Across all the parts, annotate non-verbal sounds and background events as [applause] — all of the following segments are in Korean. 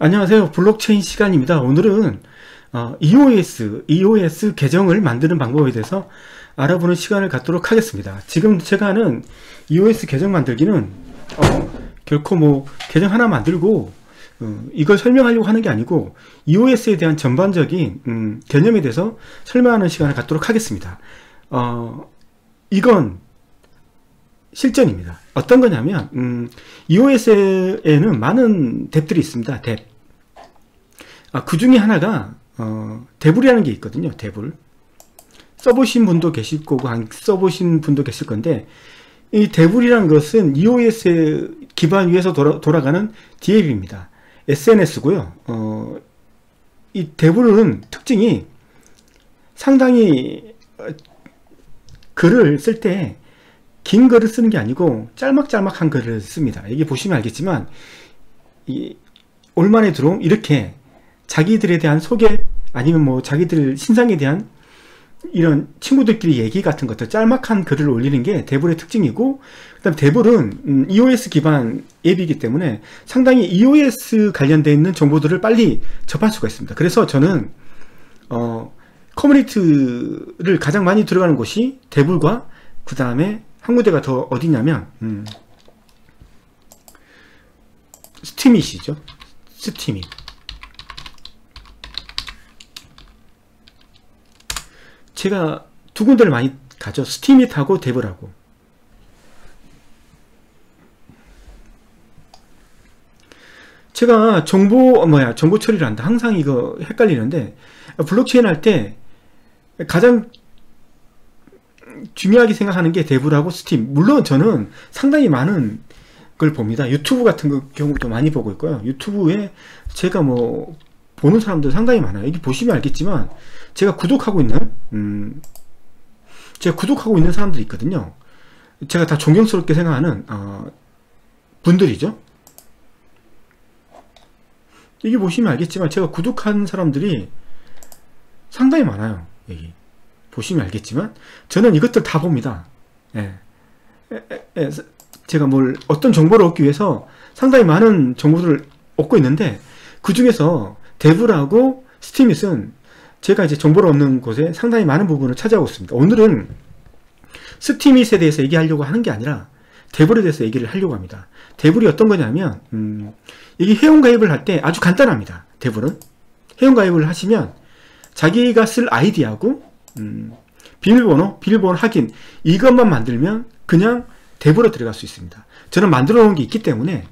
안녕하세요. 블록체인 시간입니다. 오늘은 어, EOS, EOS 계정을 만드는 방법에 대해서 알아보는 시간을 갖도록 하겠습니다. 지금 제가 하는 EOS 계정 만들기는 어, 결코 뭐 계정 하나 만들고 어, 이걸 설명하려고 하는 게 아니고 EOS에 대한 전반적인 음, 개념에 대해서 설명하는 시간을 갖도록 하겠습니다. 어, 이건 실전입니다. 어떤 거냐면 음, EOS에는 많은 뎁들이 있습니다. 뎁. 아, 그 중에 하나가 어, 데불이라는 게 있거든요. 데불. 써보신 분도 계실 거고 안 써보신 분도 계실 건데 이 데불이라는 것은 EOS 기반 위에서 돌아, 돌아 가는 DAB입니다. SNS고요. 어, 이 데불은 특징이 상당히 어, 글을 쓸때 긴 글을 쓰는 게 아니고 짤막짤막한 글을 씁니다. 여기 보시면 알겠지만 이 올만에 들어옴 이렇게 자기들에 대한 소개 아니면 뭐 자기들 신상에 대한 이런 친구들끼리 얘기 같은 것들 짤막한 글을 올리는 게 데볼의 특징이고 그다음 데볼은 음, EOS 기반 앱이기 때문에 상당히 EOS 관련되어 있는 정보들을 빨리 접할 수가 있습니다. 그래서 저는 어, 커뮤니티를 가장 많이 들어가는 곳이 데볼과 그 다음에 한 군데가 더 어디냐면 음, 스티밋이죠. 스티밋. 제가 두 군데를 많이 가죠. 스티밋하고 데브라고. 제가 정보 어, 뭐야 정보 처리를 한다. 항상 이거 헷갈리는데 블록체인 할 때 가장 중요하게 생각하는 게 데브라고 스팀. 물론 저는 상당히 많은 걸 봅니다. 유튜브 같은 경우도 많이 보고 있고요. 유튜브에 제가 뭐 보는 사람들 상당히 많아요. 여기 보시면 알겠지만 제가 구독하고 있는 음 제가 구독하고 있는 사람들이 있거든요. 제가 다 존경스럽게 생각하는 어, 분들이죠. 여기 보시면 알겠지만 제가 구독한 사람들이 상당히 많아요. 여기. 보시면 알겠지만 저는 이것들 다 봅니다. 예. 제가 뭘 어떤 정보를 얻기 위해서 상당히 많은 정보들을 얻고 있는데 그 중에서 데브라고 스티밋은 제가 이제 정보를 얻는 곳에 상당히 많은 부분을 차지하고 있습니다. 오늘은 스티밋에 대해서 얘기하려고 하는 게 아니라 데블에 대해서 얘기를 하려고 합니다. 데블이 어떤 거냐면 음, 여기 회원가입을 할 때 아주 간단합니다. 데블은 회원가입을 하시면 자기가 쓸 아이디하고 음, 비밀번호, 비밀번호 확인 이것만 만들면 그냥 대부로 들어갈 수 있습니다. 저는 만들어 놓은 게 있기 때문에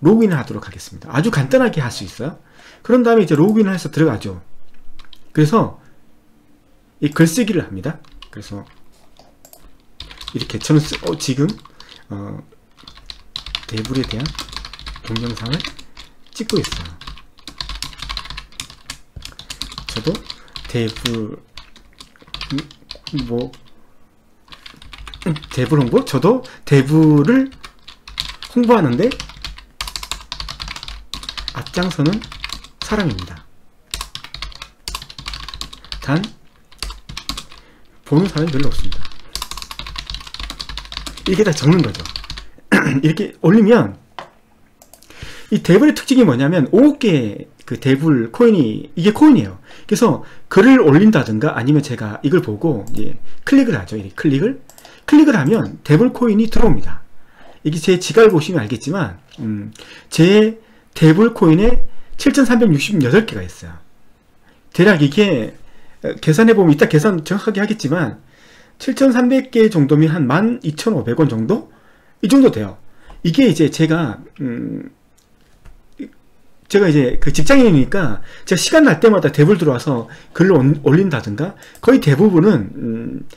로그인을 하도록 하겠습니다. 아주 간단하게 할 수 있어요. 그런 다음에 이제 로그인을 해서 들어가죠. 그래서 이 글쓰기를 합니다. 그래서 이렇게 저는 쓰, 어, 지금 어, 대불에 대한 동영상을 찍고 있어요. 저도 대불 뭐 대불 홍보? 저도 대불을 홍보하는데 앞장서는 사람입니다. 단 보는 사람이 별로 없습니다. 이렇게 다 적는 거죠. [clears throat] 이렇게 올리면 이 대불의 특징이 뭐냐면 5개 그 대불 코인이 이게 코인이에요. 그래서 글을 올린다든가 아니면 제가 이걸 보고 이제 클릭을 하죠. 이렇게 클릭을 클릭을 하면 대불 코인이 들어옵니다. 이게 제 지갑을 보시면 알겠지만 음, 제 대불 코인에 7,368개가 있어요. 대략 이게 어, 계산해 보면 이따 계산 정확하게 하겠지만 7,300개 정도면 한 12,500원 정도? 이 정도 돼요. 이게 이제 제가 음, 제가 이제 그 직장인이니까 제가 시간 날 때마다 대불 들어와서 글을 올린다든가 거의 대부분은 음,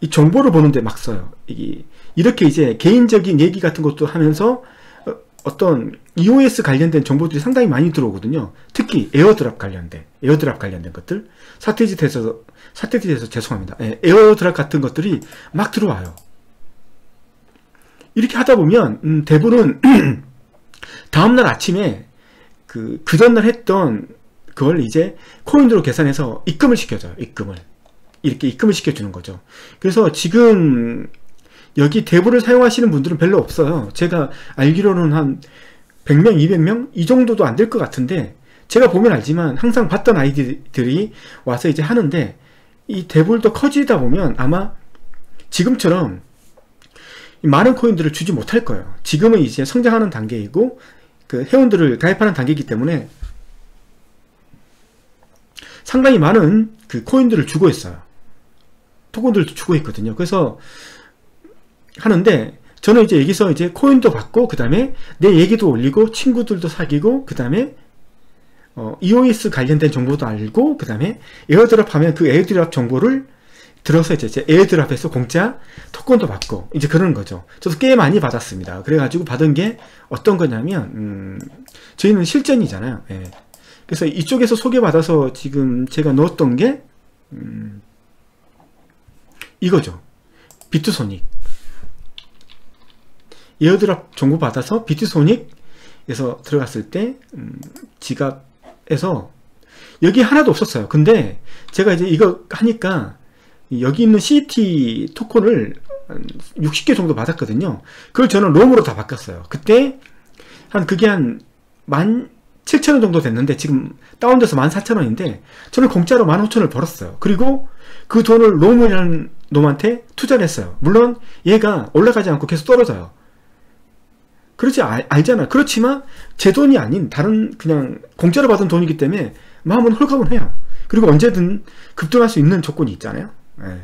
이 정보를 보는데 막 써요. 이게 이렇게 이제 개인적인 얘기 같은 것도 하면서 어, 어떤 EOS 관련된 정보들이 상당히 많이 들어오거든요. 특히 airdrop 관련된 airdrop 관련된 것들 사태지 돼서 사태지 돼서 죄송합니다. 예, airdrop 같은 것들이 막 들어와요. 이렇게 하다 보면 음, 대부분 [clears throat] 다음날 아침에 그, 그 전날 했던 그걸 이제 코인으로 계산해서 입금을 시켜줘요. 입금을. 이렇게 입금을 시켜주는 거죠. 그래서 지금 여기 대부를 사용하시는 분들은 별로 없어요. 제가 알기로는 한 100명, 200명 이 정도도 안 될 것 같은데 제가 보면 알지만 항상 봤던 아이들이 와서 이제 하는데 이 대볼도 커지다 보면 아마 지금처럼 많은 코인들을 주지 못할 거예요. 지금은 이제 성장하는 단계이고 그 회원들을 가입하는 단계이기 때문에 상당히 많은 그 코인들을 주고 있어요. 토큰들도 주고 있거든요. 그래서 하는데 저는 이제 여기서 이제 코인도 받고 그 다음에 내 얘기도 올리고 친구들도 사귀고 그 다음에 어, EOS 관련된 정보도 알고 그 다음에 airdrop 하면 그 airdrop 정보를 들어서 이제 airdrop에서 공짜 토큰도 받고 이제 그런 거죠. 저도 꽤 많이 받았습니다. 그래가지고 받은 게 어떤 거냐면 음, 저희는 실전이잖아요. 예. 그래서 이쪽에서 소개받아서 지금 제가 넣었던 게 음, 이거죠. 비트소닉 에어드랍 정보 받아서 비트소닉에서 들어갔을 때 음, 지갑에서 여기 하나도 없었어요. 근데 제가 이제 이거 하니까 여기 있는 CT 토큰을 60개 정도 받았거든요. 그걸 저는 롬으로 다 바꿨어요. 그때 한 그게 한 17,000원 정도 됐는데 지금 다운돼서 14,000원인데 저는 공짜로 15,000원을 벌었어요. 그리고 그 돈을 롬이라는 놈한테 투자를 했어요. 물론 얘가 올라가지 않고 계속 떨어져요. 그렇지 알, 알잖아. 그렇지만 제 돈이 아닌 다른 그냥 공짜로 받은 돈이기 때문에 마음은 홀가분해요. 그리고 언제든 급등할 수 있는 조건이 있잖아요. 네.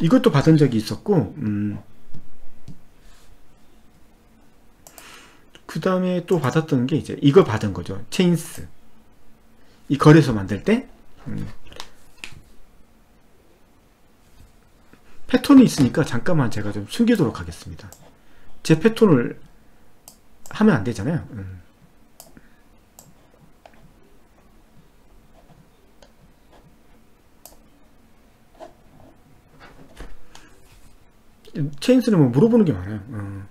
이것도 받은 적이 있었고 음. 그 다음에 또 받았던 게 이제 이거 받은 거죠. 체인스 이 거래소 만들 때 음. 패턴이 있으니까 잠깐만 제가 좀 숨기도록 하겠습니다. 제 패턴을 하면 안 되잖아요. 음. 체인스는 뭐 물어보는 게 많아요. 음.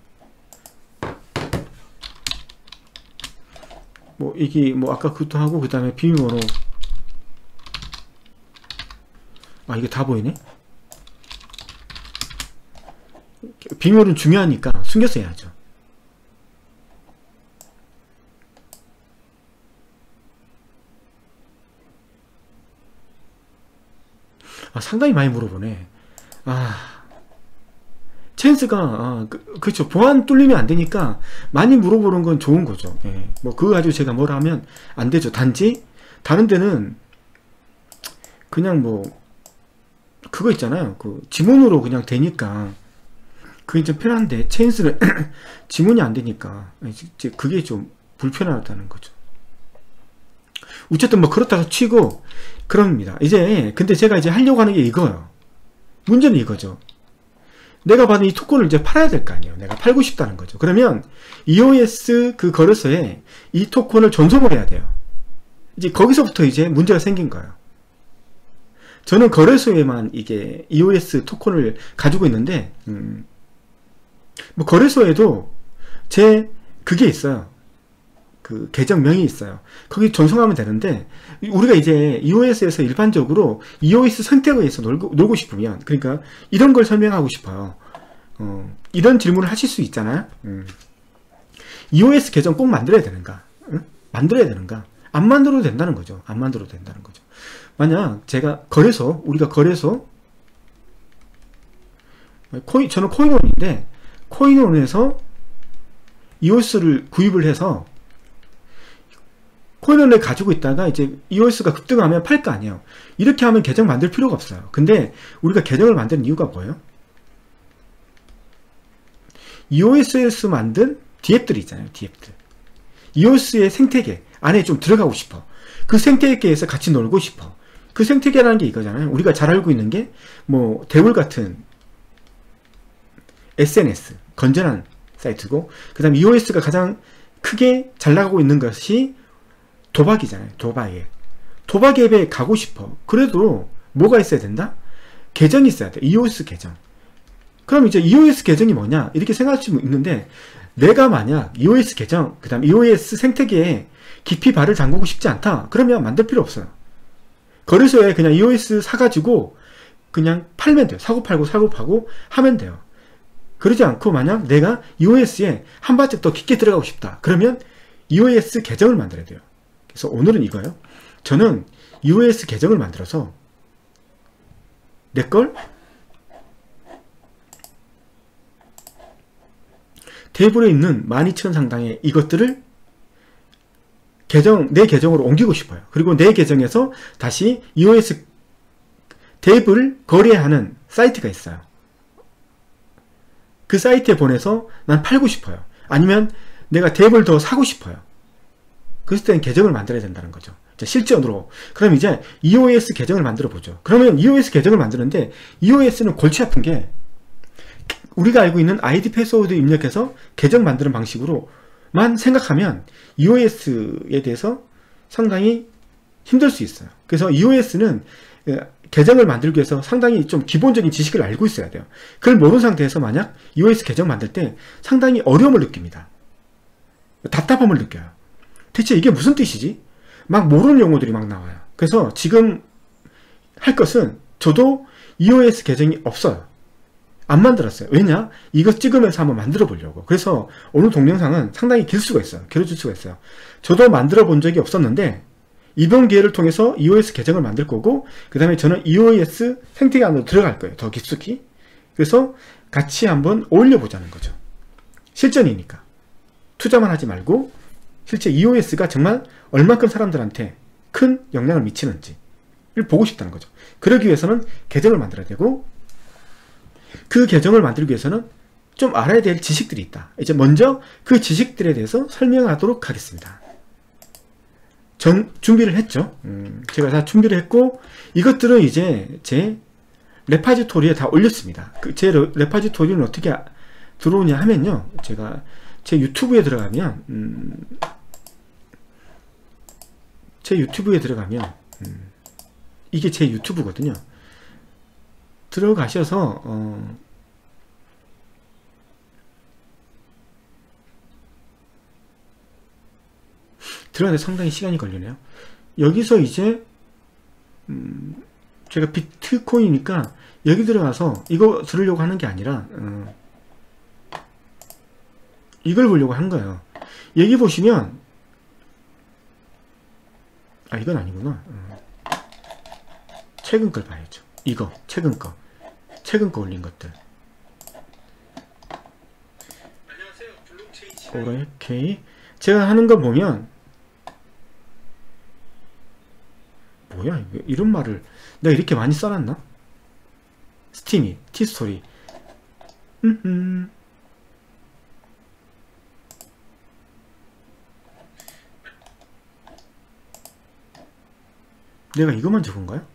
뭐 이게 뭐 아까 그것도 하고 그 다음에 비밀번호 아 이게 다 보이네 비밀은 중요하니까 숨겨서 해야죠 아, 상당히 많이 물어보네. 아, 찬스가, 아, 그, 그렇죠. 보안 뚫리면 안 되니까 많이 물어보는 건 좋은 거죠. 예. 뭐, 그거 가지고 제가 뭘 하면 안 되죠. 단지, 다른 데는 그냥 뭐, 그거 있잖아요. 그, 지문으로 그냥 되니까. 그게 좀 편한데, 체인스는 [clears throat] 지문이 안 되니까. 그게 좀 불편하다는 거죠. 어쨌든 뭐 그렇다고 치고 그럽니다. 이제 근데 제가 이제 하려고 하는 게 이거예요. 문제는 이거죠. 내가 받은 이 토큰을 이제 팔아야 될 거 아니에요. 내가 팔고 싶다는 거죠. 그러면 EOS 그 거래소에 이 토큰을 전송을 해야 돼요. 이제 거기서부터 이제 문제가 생긴 거예요. 저는 거래소에만 이게 EOS 토큰을 가지고 있는데 음, 뭐 거래소에도 제 그게 있어요. 그 계정명이 있어요. 거기 전송하면 되는데 우리가 이제 EOS에서 일반적으로 EOS 선택에 의해서 놀고, 놀고 싶으면 그러니까 이런 걸 설명하고 싶어요. 어, 이런 질문을 하실 수 있잖아요. 음. EOS 계정 꼭 만들어야 되는가? 응? 만들어야 되는가? 안 만들어도 된다는 거죠. 안 만들어도 된다는 거죠. 만약 제가 거래소, 우리가 거래소, 코인, 저는 코인원인데, 코인원에서 EOS를 구입을 해서 코인을 가지고 있다가 이제 EOS가 급등하면 팔 거 아니에요. 이렇게 하면 계정 만들 필요가 없어요. 근데 우리가 계정을 만드는 이유가 뭐예요? EOS에서 만든 디앱들이 있잖아요. 디앱들. EOS의 생태계 안에 좀 들어가고 싶어. 그 생태계에서 같이 놀고 싶어. 그 생태계라는 게 이거잖아요. 우리가 잘 알고 있는 게 뭐 대물 같은 SNS 건전한 사이트고 그 다음 EOS가 가장 크게 잘 나가고 있는 것이 도박이잖아요. 도박 앱. 도박 앱에 가고 싶어. 그래도 뭐가 있어야 된다? 계정이 있어야 돼. EOS 계정. 그럼 이제 EOS 계정이 뭐냐? 이렇게 생각할 수 있는데 내가 만약 EOS 계정, 그 다음 EOS 생태계에 깊이 발을 담그고 싶지 않다. 그러면 만들 필요 없어요. 거래소에 그냥 EOS 사가지고 그냥 팔면 돼요. 사고 팔고 사고 파고 하면 돼요. 그러지 않고 만약 내가 EOS에 한 발짝 더 깊게 들어가고 싶다. 그러면 EOS 계정을 만들어야 돼요. 그래서 오늘은 이거예요. 저는 EOS 계정을 만들어서 내 걸 테이블에 있는 12,000 상당의 이것들을 계정, 내 계정으로 옮기고 싶어요. 그리고 내 계정에서 다시 EOS 탭을 거래하는 사이트가 있어요. 그 사이트에 보내서 난 팔고 싶어요. 아니면 내가 탭을 더 사고 싶어요. 그랬을 때는 계정을 만들어야 된다는 거죠. 실전으로. 그럼 이제 EOS 계정을 만들어 보죠. 그러면 EOS 계정을 만드는데 EOS는 골치 아픈 게 우리가 알고 있는 아이디 패스워드 입력해서 계정 만드는 방식으로만 생각하면 EOS에 대해서 상당히 힘들 수 있어요. 그래서 EOS는 계정을 만들기 위해서 상당히 좀 기본적인 지식을 알고 있어야 돼요. 그걸 모르는 상태에서 만약 EOS 계정 만들 때 상당히 어려움을 느낍니다. 답답함을 느껴요. 대체 이게 무슨 뜻이지? 막 모르는 용어들이 막 나와요. 그래서 지금 할 것은 저도 EOS 계정이 없어요. 안 만들었어요. 왜냐? 이거 찍으면서 한번 만들어 보려고. 그래서 오늘 동영상은 상당히 길 수가 있어요. 길어질 수가 있어요. 저도 만들어 본 적이 없었는데 이번 기회를 통해서 EOS 계정을 만들 거고 그 다음에 저는 EOS 생태계 안으로 들어갈 거예요. 더 깊숙이. 그래서 같이 한번 올려보자는 거죠. 실전이니까. 투자만 하지 말고 실제 EOS가 정말 얼만큼 사람들한테 큰 영향을 미치는지를 보고 싶다는 거죠. 그러기 위해서는 계정을 만들어야 되고 그 계정을 만들기 위해서는 좀 알아야 될 지식들이 있다. 이제 먼저 그 지식들에 대해서 설명하도록 하겠습니다. 전 준비를 했죠. 음, 제가 다 준비를 했고 이것들은 이제 제 레파지토리에 다 올렸습니다. 그 제 레파지토리는 어떻게 들어오냐 하면요. 제가 제 유튜브에 들어가면 음, 제 유튜브에 들어가면 음, 이게 제 유튜브거든요. 들어가셔서 어, 들어가는데 상당히 시간이 걸리네요. 여기서 이제 음, 제가 비트코인이니까 여기 들어가서 이거 들으려고 하는 게 아니라 어, 이걸 보려고 한 거예요. 여기 보시면 아 이건 아니구나. 어. 최근 걸 봐야죠. 이거 최근 거 최근 거 올린 것들. 오케이 제가 하는 거 보면 뭐야 이런 말을 내가 이렇게 많이 써놨나? 스티미 티스토리 음 내가 이것만 적은가요?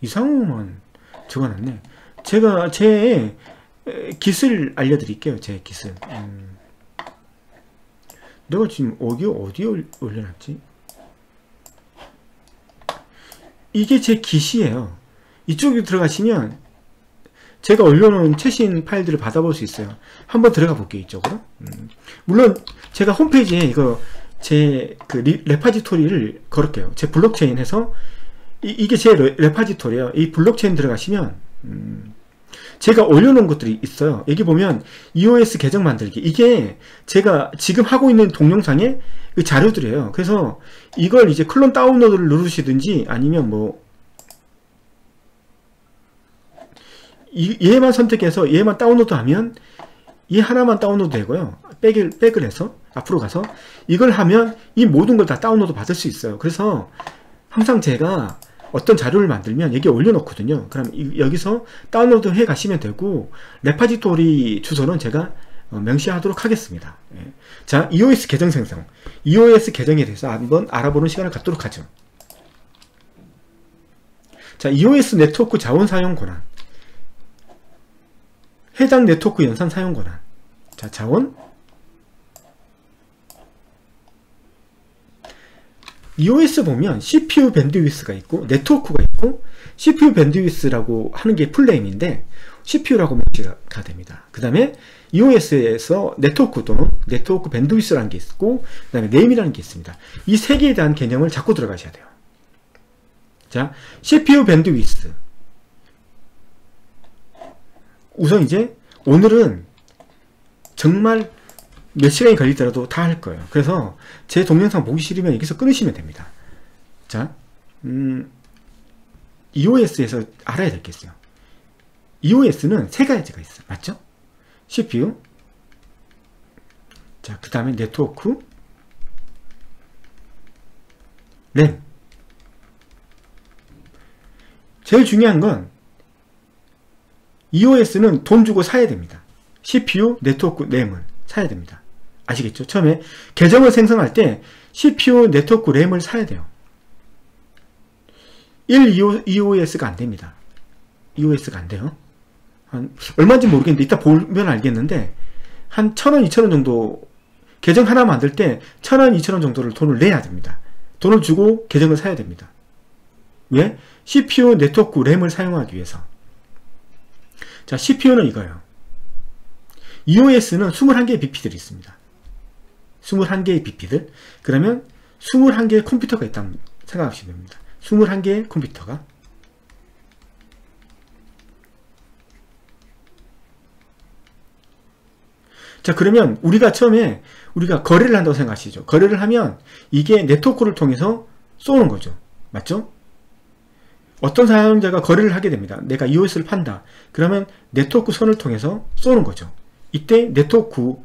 이상호만 적어놨네. 제가 제 기술 알려드릴게요. 제 기술. 음. 내가 지금 어디 어디에 올려놨지? 이게 제 기시예요. 이쪽에 들어가시면 제가 올려놓은 최신 파일들을 받아볼 수 있어요. 한번 들어가 볼게요, 이쪽으로. 음. 물론 제가 홈페이지에 이거 제 그 repository를 걸을게요. 제 블록체인 해서 이, 이게 제 repository예요. 이 블록체인 들어가시면 음. 제가 올려놓은 것들이 있어요. 여기 보면 EOS 계정 만들기 이게 제가 지금 하고 있는 동영상의 그 자료들이에요. 그래서 이걸 이제 clone 다운로드를 누르시든지 아니면 뭐 이, 얘만 선택해서 얘만 다운로드하면 얘 하나만 다운로드 되고요. back을, back을 해서 앞으로 가서 이걸 하면 이 모든 걸 다 다운로드 받을 수 있어요. 그래서 항상 제가 어떤 자료를 만들면 여기 올려놓거든요. 그럼 이, 여기서 다운로드 해 가시면 되고 repository 주소는 제가 어, 명시하도록 하겠습니다. 예. 자, EOS 계정 생성. EOS 계정에 대해서 한번 알아보는 시간을 갖도록 하죠. 자, EOS 네트워크 자원 사용 권한. 해당 네트워크 연산 사용 권한. 자, 자원. EOS 보면 CPU 밴드위스가 있고 네트워크가 있고 CPU 밴드위스라고 하는 게 full name인데 CPU라고 명시가 됩니다. 그 다음에 EOS에서 네트워크 또는 네트워크 bandwidth라는 게 있고 그 다음에 RAM이라는 게 있습니다. 이 세 개에 대한 개념을 잡고 들어가셔야 돼요. 자, CPU bandwidth 우선 이제 오늘은 정말 몇 시간이 걸리더라도 다 할 거예요. 그래서 제 동영상 보기 싫으면 여기서 끊으시면 됩니다. 자, 음, EOS에서 알아야 될 게 있어요. EOS는 세 가지가 있어요. 맞죠? CPU, 자, 그 다음에 네트워크, 램. 제일 중요한 건 EOS는 돈 주고 사야 됩니다. CPU, 네트워크, 램을 사야 됩니다. 아시겠죠? 처음에 계정을 생성할 때 CPU, 네트워크, 램을 사야 돼요. 1 EOS가 안 됩니다. EOS가 안 돼요. 한 얼마인지 모르겠는데 이따 보면 알겠는데 한 천원, 이천원 정도 계정 하나 만들 때 천원, 이천원 정도를 돈을 내야 됩니다. 돈을 주고 계정을 사야 됩니다. 왜? CPU, 네트워크, 램을 사용하기 위해서. 자, CPU는 이거예요. EOS는 21개의 BP들이 있습니다. 21개의 BP들. 그러면 21개의 컴퓨터가 있다고 생각하시면 됩니다. 21개의 컴퓨터가 자 그러면 우리가 처음에 우리가 거래를 한다고 생각하시죠 거래를 하면 이게 네트워크를 통해서 쏘는 거죠 맞죠 어떤 사용자가 거래를 하게 됩니다 내가 EOS를 판다 그러면 네트워크 선을 통해서 쏘는 거죠 이때 네트워크를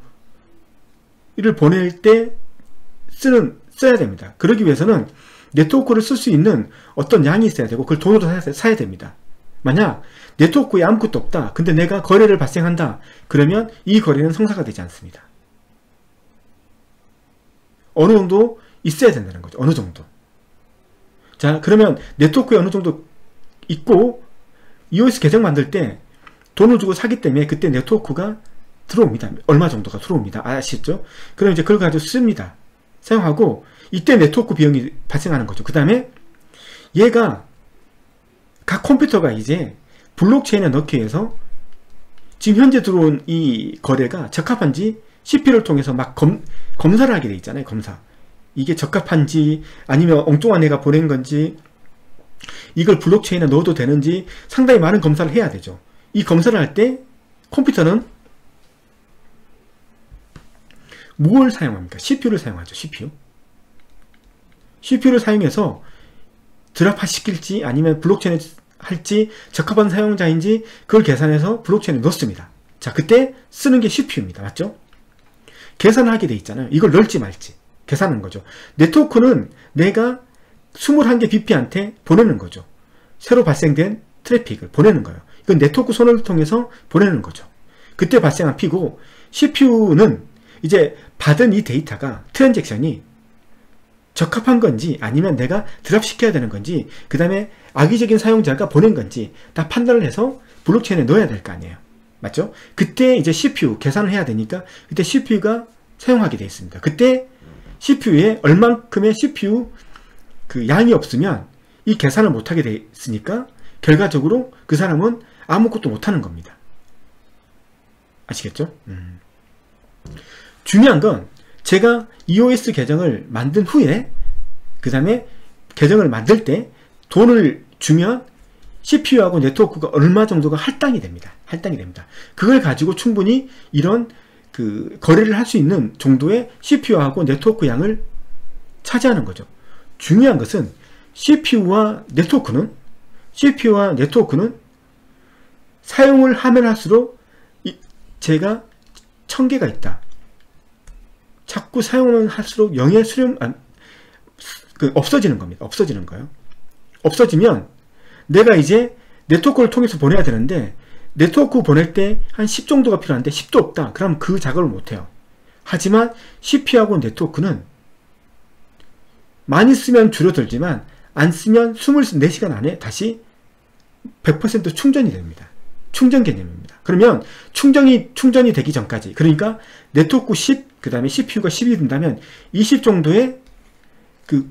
보낼 때 쓰는 써야 됩니다 그러기 위해서는 네트워크를 쓸 수 있는 어떤 양이 있어야 되고 그걸 돈으로 사야, 사야 됩니다. 만약 네트워크에 아무것도 없다. 근데 내가 거래를 발생한다. 그러면 이 거래는 성사가 되지 않습니다. 어느 정도 있어야 된다는 거죠. 어느 정도. 자, 그러면 네트워크에 어느 정도 있고 EOS 계정 만들 때 돈을 주고 사기 때문에 그때 네트워크가 들어옵니다. 얼마 정도가 들어옵니다. 아시죠? 그럼 이제 그걸 가지고 씁니다. 사용하고 이때 네트워크 비용이 발생하는 거죠. 그 다음에 얘가 각 컴퓨터가 이제 블록체인에 넣기 위해서 지금 현재 들어온 이 거래가 적합한지 CPU를 통해서 막 검, 검사를 하게 돼 있잖아요. 검사. 이게 적합한지 아니면 엉뚱한 애가 보낸 건지 이걸 블록체인에 넣어도 되는지 상당히 많은 검사를 해야 되죠. 이 검사를 할 때 컴퓨터는 뭘 사용합니까? CPU를 사용하죠. CPU. CPU를 사용해서 드랍화 시킬지 아니면 블록체인에 할지 적합한 사용자인지 그걸 계산해서 블록체인에 넣습니다. 자 그때 쓰는 게 CPU입니다. 맞죠? 계산을 하게 돼 있잖아요. 이걸 넣을지 말지 계산하는 거죠. 네트워크는 내가 21개 BP한테 보내는 거죠. 새로 발생된 트래픽을 보내는 거예요. 이건 네트워크 선을 통해서 보내는 거죠. 그때 발생한 피고 CPU는 이제 받은 이 데이터가 transaction이 적합한 건지 아니면 내가 drop시켜야 되는 건지 그 다음에 악의적인 사용자가 보낸 건지 다 판단을 해서 블록체인에 넣어야 될 거 아니에요 맞죠? 그때 이제 CPU 계산을 해야 되니까 그때 CPU가 사용하게 되어 있습니다 그때 CPU에 얼만큼의 CPU 그 양이 없으면 이 계산을 못하게 되어 있으니까 결과적으로 그 사람은 아무것도 못하는 겁니다 아시겠죠? 음. 중요한 건 제가 EOS 계정을 만든 후에 그 다음에 계정을 만들 때 돈을 주면 CPU하고 네트워크가 얼마 정도가 할당이 됩니다. 할당이 됩니다. 그걸 가지고 충분히 이런 그 거래를 할 수 있는 정도의 CPU하고 네트워크 양을 차지하는 거죠. 중요한 것은 CPU와 네트워크는 CPU와 네트워크는 사용을 하면 할수록 제가 천개가 있다. 자꾸 사용을 할수록 영의 수렴 아, 그 없어지는 겁니다. 없어지는 거예요. 없어지면 내가 이제 네트워크를 통해서 보내야 되는데 네트워크 보낼 때 한 10 정도가 필요한데 10도 없다. 그럼 그 작업을 못해요. 하지만 CPU하고 네트워크는 많이 쓰면 줄어들지만 안 쓰면 24시간 안에 다시 100% 충전이 됩니다. 충전 개념입니다. 그러면 충전이 충전이 되기 전까지 그러니까 네트워크 10, 그 다음에 CPU가 10이 된다면 20 정도의 그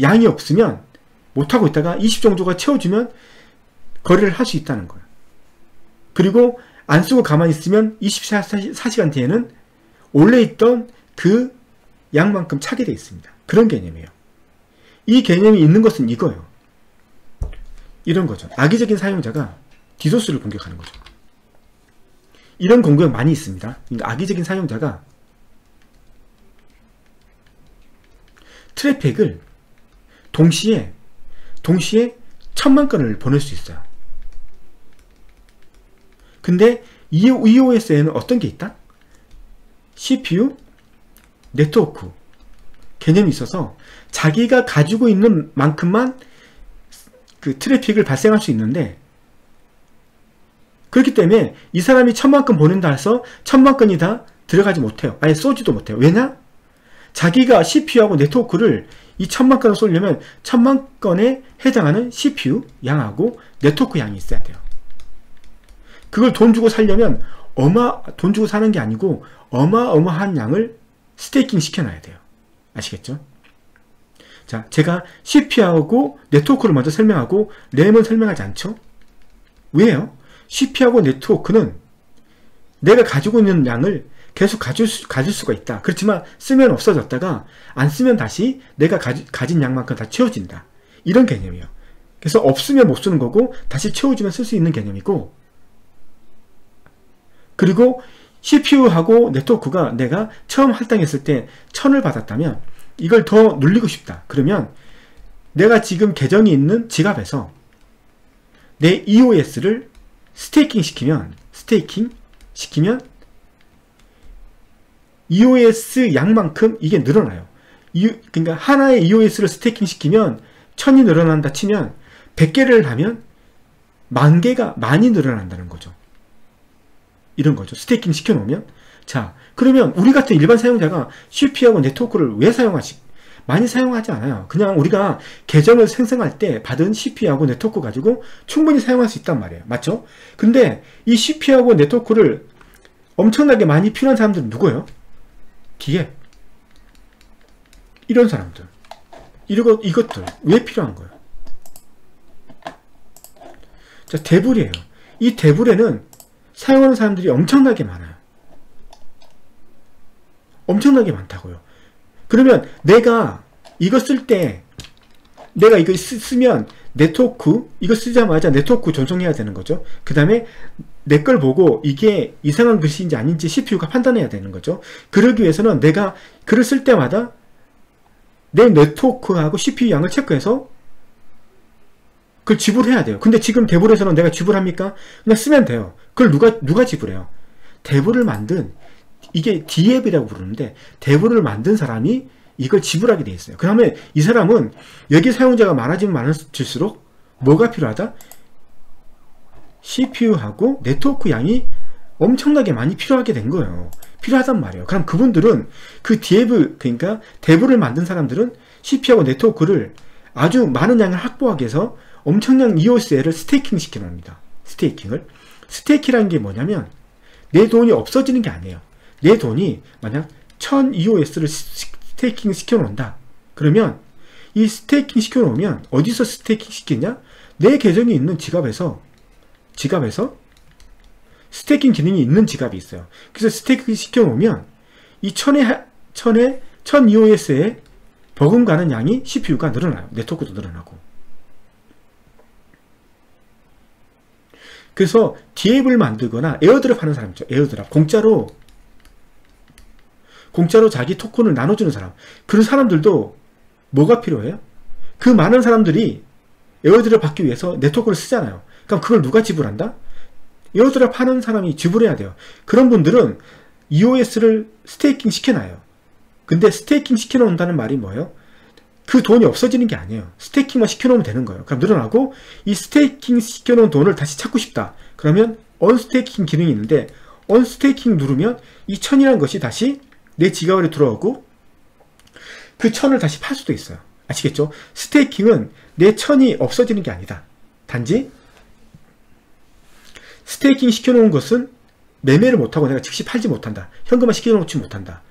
양이 없으면 못하고 있다가 20 정도가 채워주면 거래를 할 수 있다는 거예요. 그리고 안 쓰고 가만히 있으면 24시간 뒤에는 원래 있던 그 양만큼 차게 되어 있습니다. 그런 개념이에요. 이 개념이 있는 것은 이거예요. 이런 거죠. 악의적인 사용자가 디도스를 공격하는 거죠. 이런 공격 많이 있습니다. 그러니까 악의적인 사용자가 트래픽을 동시에 동시에 천만 건을 보낼 수 있어요. 근데 EOS에는 어떤 게 있다? CPU, 네트워크 개념이 있어서 자기가 가지고 있는 만큼만 그 트래픽을 발생할 수 있는데 그렇기 때문에 이 사람이 천만 건 보낸다 해서 천만 건이 다 들어가지 못해요. 아예 쏘지도 못해요. 왜냐? 자기가 CPU하고 네트워크를 이 천만 건을 쏠려면 천만 건에 해당하는 CPU 양하고 네트워크 양이 있어야 돼요. 그걸 돈 주고 살려면 어마 돈 주고 사는 게 아니고 어마어마한 양을 staking 시켜놔야 돼요. 아시겠죠? 자, 제가 CP하고 네트워크를 먼저 설명하고 램은 설명하지 않죠? 왜요? CP하고 네트워크는 내가 가지고 있는 양을 계속 가질, 수, 가질 수가 있다. 그렇지만 쓰면 없어졌다가 안 쓰면 다시 내가 가지, 가진 양만큼 다 채워진다. 이런 개념이에요. 그래서 없으면 못 쓰는 거고 다시 채워주면 쓸 수 있는 개념이고 그리고 CPU하고 네트워크가 내가 처음 할당했을 때 천을 받았다면 이걸 더 늘리고 싶다. 그러면 내가 지금 계정이 있는 지갑에서 내 EOS를 staking 시키면 staking 시키면 EOS 양만큼 이게 늘어나요. 그러니까 하나의 EOS를 staking 시키면 천이 늘어난다 치면 100개를 하면 만 개가 많이 늘어난다는 거죠. 이런 거죠. 스테이킹 시켜놓으면 자 그러면 우리 같은 일반 사용자가 CP하고 네트워크를 왜 사용하지? 많이 사용하지 않아요. 그냥 우리가 계정을 생성할 때 받은 CP하고 네트워크 가지고 충분히 사용할 수 있단 말이에요. 맞죠? 근데 이 CP하고 네트워크를 엄청나게 많이 필요한 사람들은 누구예요? 뒤에 이런 사람들 이거, 이것들 왜 필요한 거예요? 자 대불이에요. 이 대불에는 사용하는 사람들이 엄청나게 많아요. 엄청나게 많다고요. 그러면 내가 이거 쓸 때 내가 이거 쓰, 면 네트워크 이거 쓰자마자 네트워크 전송해야 되는 거죠. 그 다음에 내 걸 보고 이게 이상한 글씨인지 아닌지 CPU가 판단해야 되는 거죠. 그러기 위해서는 내가 글을 쓸 때마다 내 네트워크하고 CPU 양을 체크해서 그걸 지불해야 돼요. 근데 지금 대본에서는 내가 지불합니까? 그냥 쓰면 돼요. 그걸 누가 누가 지불해요? 대본을 만든 이게 디앱이라고 부르는데 대본을 만든 사람이 이걸 지불하게 돼 있어요. 그러면 이 사람은 여기 사용자가 많아지면 많아질수록 뭐가 필요하다? CPU하고 네트워크 양이 엄청나게 많이 필요하게 된 거예요. 필요하단 말이에요. 그럼 그분들은 그 DApp을 그러니까 DApp을 만든 사람들은 CPU하고 네트워크를 아주 많은 양을 확보하기 위해서 엄청난 EOS를 staking 시켜 놓습니다. staking을. staking이라는 게 뭐냐면 내 돈이 없어지는 게 아니에요. 내 돈이 만약 1000 EOS를 staking 시켜 놓는다. 그러면 이 staking 시켜 놓으면 어디서 staking 시키냐? 내 계정이 있는 지갑에서 지갑에서 staking 기능이 있는 지갑이 있어요. 그래서 staking 시켜 놓으면 이 1000에 1000에 1000 EOS에 버금가는 양이 CPU가 늘어나요. 네트워크도 늘어나고. 그래서 DApp을 만들거나 airdrop 하는 사람 있죠. airdrop. 공짜로 공짜로 자기 토큰을 나눠주는 사람. 그런 사람들도 뭐가 필요해요? 그 많은 사람들이 airdrop 받기 위해서 네트워크를 쓰잖아요. 그럼 그걸 누가 지불한다? airdrop 하는 사람이 지불해야 돼요. 그런 분들은 EOS를 staking 시켜놔요. 근데 staking 시켜놓는다는 말이 뭐예요? 그 돈이 없어지는 게 아니에요. staking만 시켜놓으면 되는 거예요. 그럼 늘어나고 이 staking 시켜놓은 돈을 다시 찾고 싶다. 그러면 unstaking 기능이 있는데 unstaking 누르면 이 천이라는 것이 다시 내 지갑으로 들어오고 그 천을 다시 팔 수도 있어요. 아시겠죠? staking은 내 천이 없어지는 게 아니다. 단지 staking 시켜놓은 것은 매매를 못하고 내가 즉시 팔지 못한다. 현금화 시켜놓지 못한다.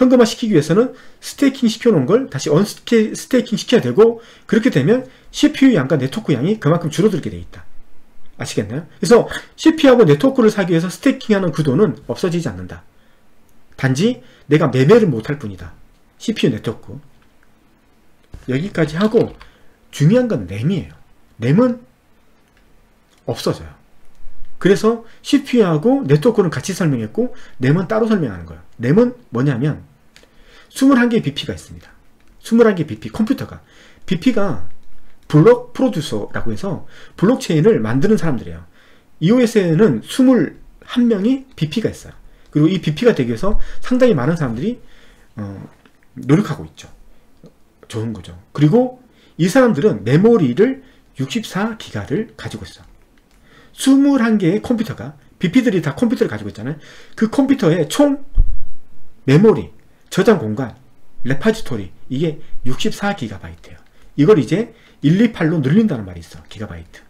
현금화 시키기 위해서는 staking 시켜놓은 걸 다시 unstaking 시켜야 되고 그렇게 되면 CPU 양과 네트워크 양이 그만큼 줄어들게 돼 있다. 아시겠나요? 그래서 CPU하고 네트워크를 사기 위해서 스테이킹하는 그 돈은 없어지지 않는다. 단지 내가 매매를 못할 뿐이다. CPU 네트워크. 여기까지 하고 중요한 건 램이에요. 램은 없어져요. 그래서 CPU하고 네트워크는 같이 설명했고 램은 따로 설명하는 거예요. 램은 뭐냐면 21개의 BP가 있습니다. 21개 BP 컴퓨터가 BP가 블록 프로듀서라고 해서 블록체인을 만드는 사람들이에요. EOS에는 21명이 BP가 있어요. 그리고 이 BP가 되기 위해서 상당히 많은 사람들이 어, 노력하고 있죠. 좋은 거죠. 그리고 이 사람들은 메모리를 64기가를 가지고 있어. 21개의 컴퓨터가 BP들이 다 컴퓨터를 가지고 있잖아요. 그 컴퓨터의 총 메모리, 저장 공간, 레파지토리 이게 64기가바이트예요. 이걸 이제 128로 늘린다는 말이 있어. 기가바이트.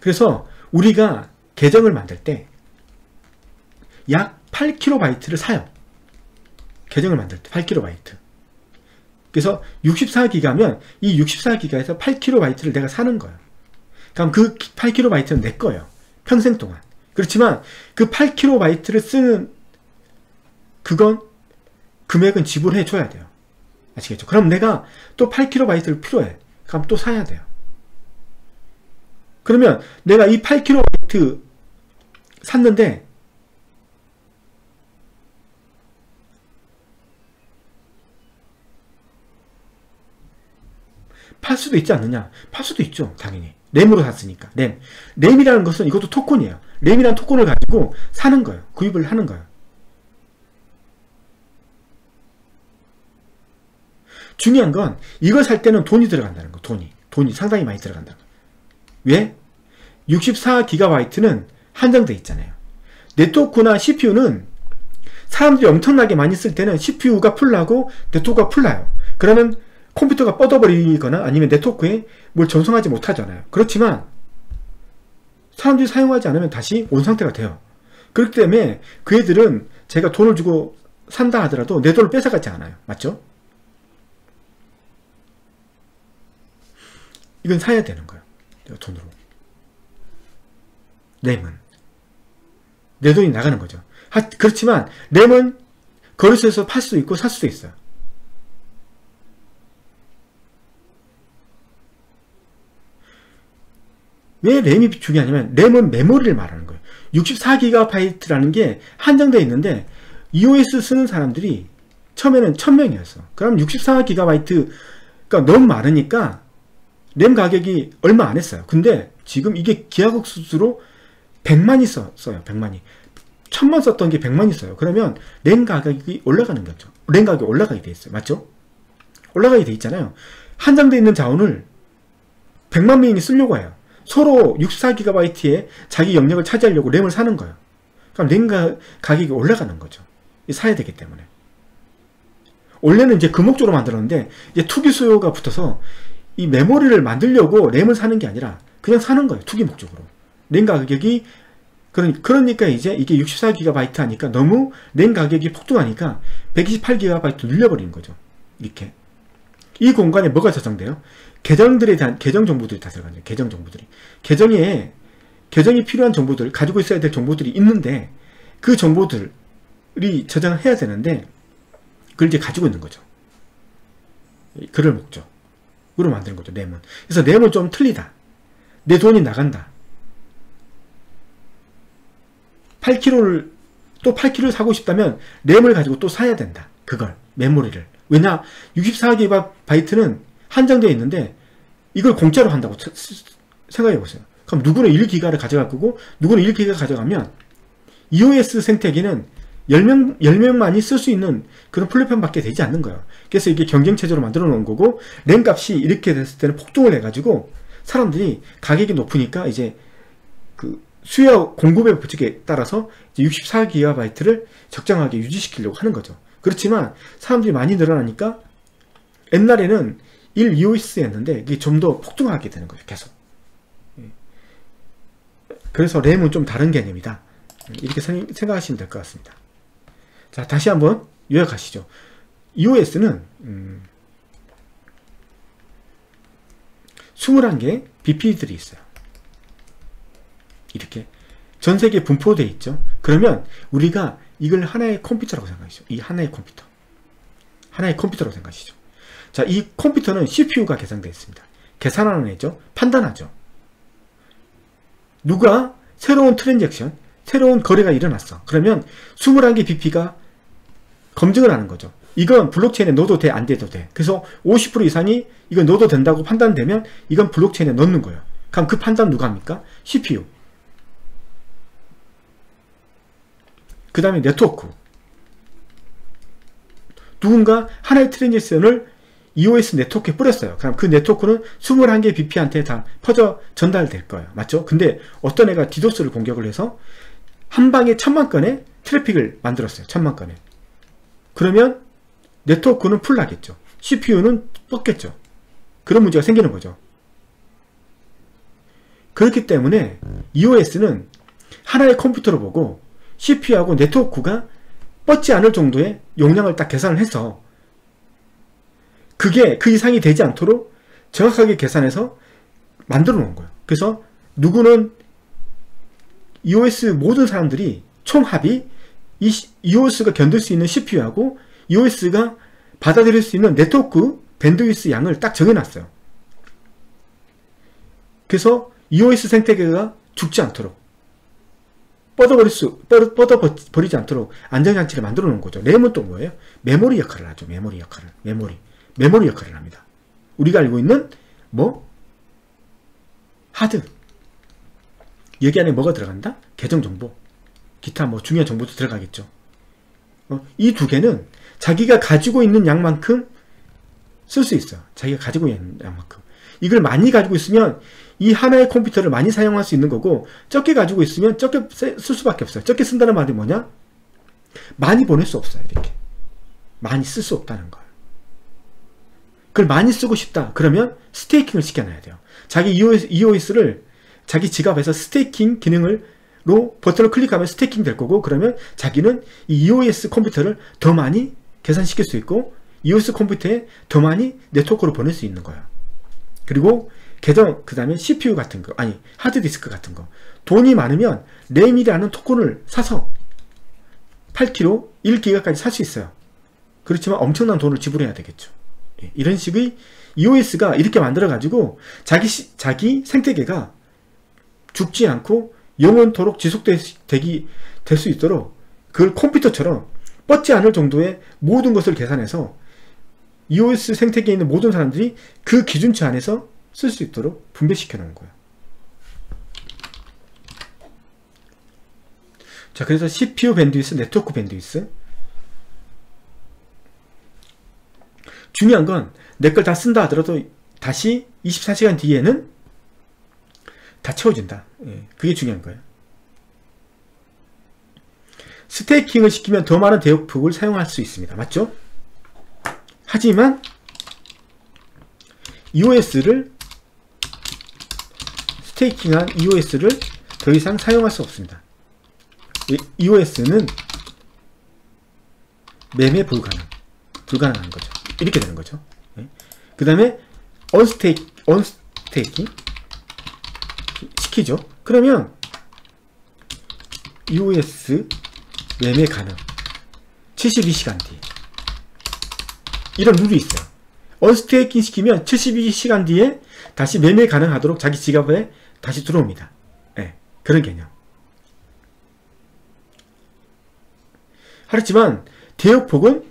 그래서 우리가 계정을 만들 때 약 8kB를 사요. 계정을 만들 때 8kB. 그래서 64기가면 이 64기가에서 8kB를 내가 사는 거예요. 그럼 그 8kB는 내 거예요. 평생 동안. 그렇지만 그 8kB를 쓰는 그건 금액은 지불해 줘야 돼요. 아시겠죠? 그럼 내가 또 8kB를 필요해. 그럼 또 사야 돼요. 그러면 내가 이 8kB 샀는데 팔 수도 있지 않느냐? 팔 수도 있죠. 당연히. 램으로 샀으니까. 램. 램이라는 것은 이것도 토큰이에요. 램이라는 토큰을 가지고 사는 거예요. 구입을 하는 거예요. 중요한 건 이걸 살 때는 돈이 들어간다는 거. 돈이. 돈이 상당히 많이 들어간다는 거. 왜? 64GB는 한정돼 있잖아요. 네트워크나 CPU는 사람들이 엄청나게 많이 쓸 때는 CPU가 풀나고 네트워크가 풀나요. 그러면 컴퓨터가 뻗어버리거나 아니면 네트워크에 뭘 전송하지 못하잖아요. 그렇지만 사람들이 사용하지 않으면 다시 온 상태가 돼요. 그렇기 때문에 그 애들은 제가 돈을 주고 산다 하더라도 내 돈을 뺏어가지 않아요. 맞죠? 이건 사야 되는 거예요. 돈으로. 램은. 내 돈이 나가는 거죠. 하, 그렇지만 램은 거래소에서 팔 수도 있고 살 수도 있어요. 왜 램이 중요하냐면 램은 메모리를 말하는 거예요. 64GB라는 게 한정되어 있는데 EOS 쓰는 사람들이 처음에는 1000명이었어. 그럼 64GB가 너무 많으니까 램 가격이 얼마 안 했어요. 근데 지금 이게 기하급수로 100만이 써, 써요. 100만이. 1000만 썼던 게 100만이 써요. 그러면 램 가격이 올라가는 거죠. 램 가격이 올라가게 돼 있어요. 맞죠? 올라가게 돼 있잖아요. 한정되어 있는 자원을 100만 명이 쓰려고 해요. 서로 64GB의 자기 영역을 차지하려고 램을 사는 거예요. 그럼 램 가, 가격이 올라가는 거죠. 사야 되기 때문에. 원래는 이제 그 목적으로 만들었는데 이제 투기 수요가 붙어서 이 메모리를 만들려고 램을 사는 게 아니라 그냥 사는 거예요. 투기 목적으로. 램 가격이 그러니까 이제 이게 64GB 하니까 너무 램 가격이 폭등하니까 128GB 늘려버리는 거죠. 이렇게. 이 공간에 뭐가 저장돼요? 계정들에 대한 계정 정보들이 다 들어가죠. 계정 정보들이. 계정에 계정이 필요한 정보들, 가지고 있어야 될 정보들이 있는데 그 정보들이 저장을 해야 되는데 그걸 이제 가지고 있는 거죠. 그럴 목적 으로 만드는 거죠. 램은. 그래서 램은 좀 틀리다. 내 돈이 나간다. 8kg를 또 8kg 사고 싶다면 램을 가지고 또 사야 된다. 그걸 메모리를. 왜냐 64GB는 한정되어 있는데 이걸 공짜로 한다고 생각해 보세요. 그럼 누구는 1기가를 가져갈 거고 누구는 1기가 가져가면 EOS 생태계는 10명, 10명만이 쓸 수 있는 그런 플랫폼밖에 되지 않는 거예요. 그래서 이게 경쟁체제로 만들어 놓은 거고 램 값이 이렇게 됐을 때는 폭등을 해가지고 사람들이 가격이 높으니까 이제 그 수요 공급의 법칙에 따라서 64GB를 적정하게 유지시키려고 하는 거죠. 그렇지만 사람들이 많이 늘어나니까 옛날에는 1 EOS였는데 이게 좀 더 폭등하게 되는 거예요. 계속. 예. 그래서 램은 좀 다른 개념이다. 이렇게 생각하시면 될 것 같습니다. 자, 다시 한번 요약하시죠. EOS는 음, 21개 BP들이 있어요. 이렇게 전 세계에 분포되어 있죠. 그러면 우리가 이걸 하나의 컴퓨터라고 생각하시죠. 이 하나의 컴퓨터. 하나의 컴퓨터라고 생각하시죠. 자, 이 컴퓨터는 CPU가 계산되어 있습니다. 계산하는 애죠. 판단하죠. 누가 새로운 트랜잭션, 새로운 거래가 일어났어. 그러면 21개 BP가 검증을 하는 거죠. 이건 블록체인에 넣어도 돼, 안 돼도 돼. 그래서 50% 이상이 이건 넣어도 된다고 판단되면 이건 블록체인에 넣는 거예요. 그럼 그 판단 누가 합니까? CPU. 그 다음에 네트워크. 누군가 하나의 트랜잭션을 EOS 네트워크에 뿌렸어요. 그럼 그 네트워크는 21개 BP한테 다 퍼져 전달될 거예요. 맞죠? 근데 어떤 애가 디도스를 공격을 해서 한 방에 천만 건의 트래픽을 만들었어요. 천만 건의. 그러면 네트워크는 full 나겠죠. CPU는 뻗겠죠. 그런 문제가 생기는 거죠. 그렇기 때문에 EOS는 하나의 컴퓨터로 보고 CPU하고 네트워크가 뻗지 않을 정도의 용량을 딱 계산을 해서 그게 그 이상이 되지 않도록 정확하게 계산해서 만들어 놓은 거예요. 그래서 누구는 EOS 모든 사람들이 총합이 이 EOS가 견딜 수 있는 CPU하고 EOS가 받아들일 수 있는 네트워크 밴드위스 양을 딱 정해놨어요. 그래서 EOS 생태계가 죽지 않도록 뻗어버릴 수, 뻗어버리지 않도록 안전장치를 만들어 놓은 거죠. 램은 또 뭐예요? 메모리 역할을 하죠. 메모리 역할을. 메모리. 메모리 역할을 합니다. 우리가 알고 있는 뭐? 하드. 여기 안에 뭐가 들어간다? 계정 정보. 기타 뭐 중요한 정보도 들어가겠죠. 어, 이 두 개는 자기가 가지고 있는 양만큼 쓸 수 있어요. 자기가 가지고 있는 양만큼. 이걸 많이 가지고 있으면 이 하나의 컴퓨터를 많이 사용할 수 있는 거고 적게 가지고 있으면 적게 쓸 수밖에 없어요. 적게 쓴다는 말이 뭐냐? 많이 보낼 수 없어요. 이렇게. 많이 쓸 수 없다는 거예요. 그걸 많이 쓰고 싶다. 그러면 스테이킹을 시켜놔야 돼요. 자기 EOS, 를 자기 지갑에서 staking 기능을 로 버튼을 클릭하면 staking 될 거고 그러면 자기는 이 EOS 컴퓨터를 더 많이 계산시킬 수 있고 EOS 컴퓨터에 더 많이 네트워크로 보낼 수 있는 거예요. 그리고 계정 그 다음에 CPU 같은 거 아니 하드디스크 같은 거 돈이 많으면 램이라는 토큰을 사서 8kg 1기가까지 살 수 있어요. 그렇지만 엄청난 돈을 지불해야 되겠죠. 예, 이런 식의 EOS가 이렇게 만들어 가지고 자기 시, 자기 생태계가 죽지 않고 영원토록 지속되기 될 수 있도록 그걸 컴퓨터처럼 뻗지 않을 정도의 모든 것을 계산해서 EOS 생태계에 있는 모든 사람들이 그 기준치 안에서 쓸 수 있도록 분배시켜 놓은 거예요. 자, 그래서 CPU 밴드위스, 네트워크 밴드위스. 중요한 건 내 걸 다 쓴다 하더라도 다시 24시간 뒤에는 다 채워진다. 예, 그게 중요한 거예요. 스테이킹을 시키면 더 많은 대역폭을 사용할 수 있습니다. 맞죠? 하지만 EOS를 스테이킹한 EOS를 더 이상 사용할 수 없습니다. EOS는 매매 불가능, 불가능한 거죠. 이렇게 되는 거죠. 네. 그 다음에 언스테이킹 시키죠. 그러면 EOS 매매 가능 72시간 뒤 이런 룰이 있어요. 언스테이킹 시키면 72시간 뒤에 다시 매매 가능하도록 자기 지갑에 다시 들어옵니다. 네, 그런 개념. 하지만 대역폭은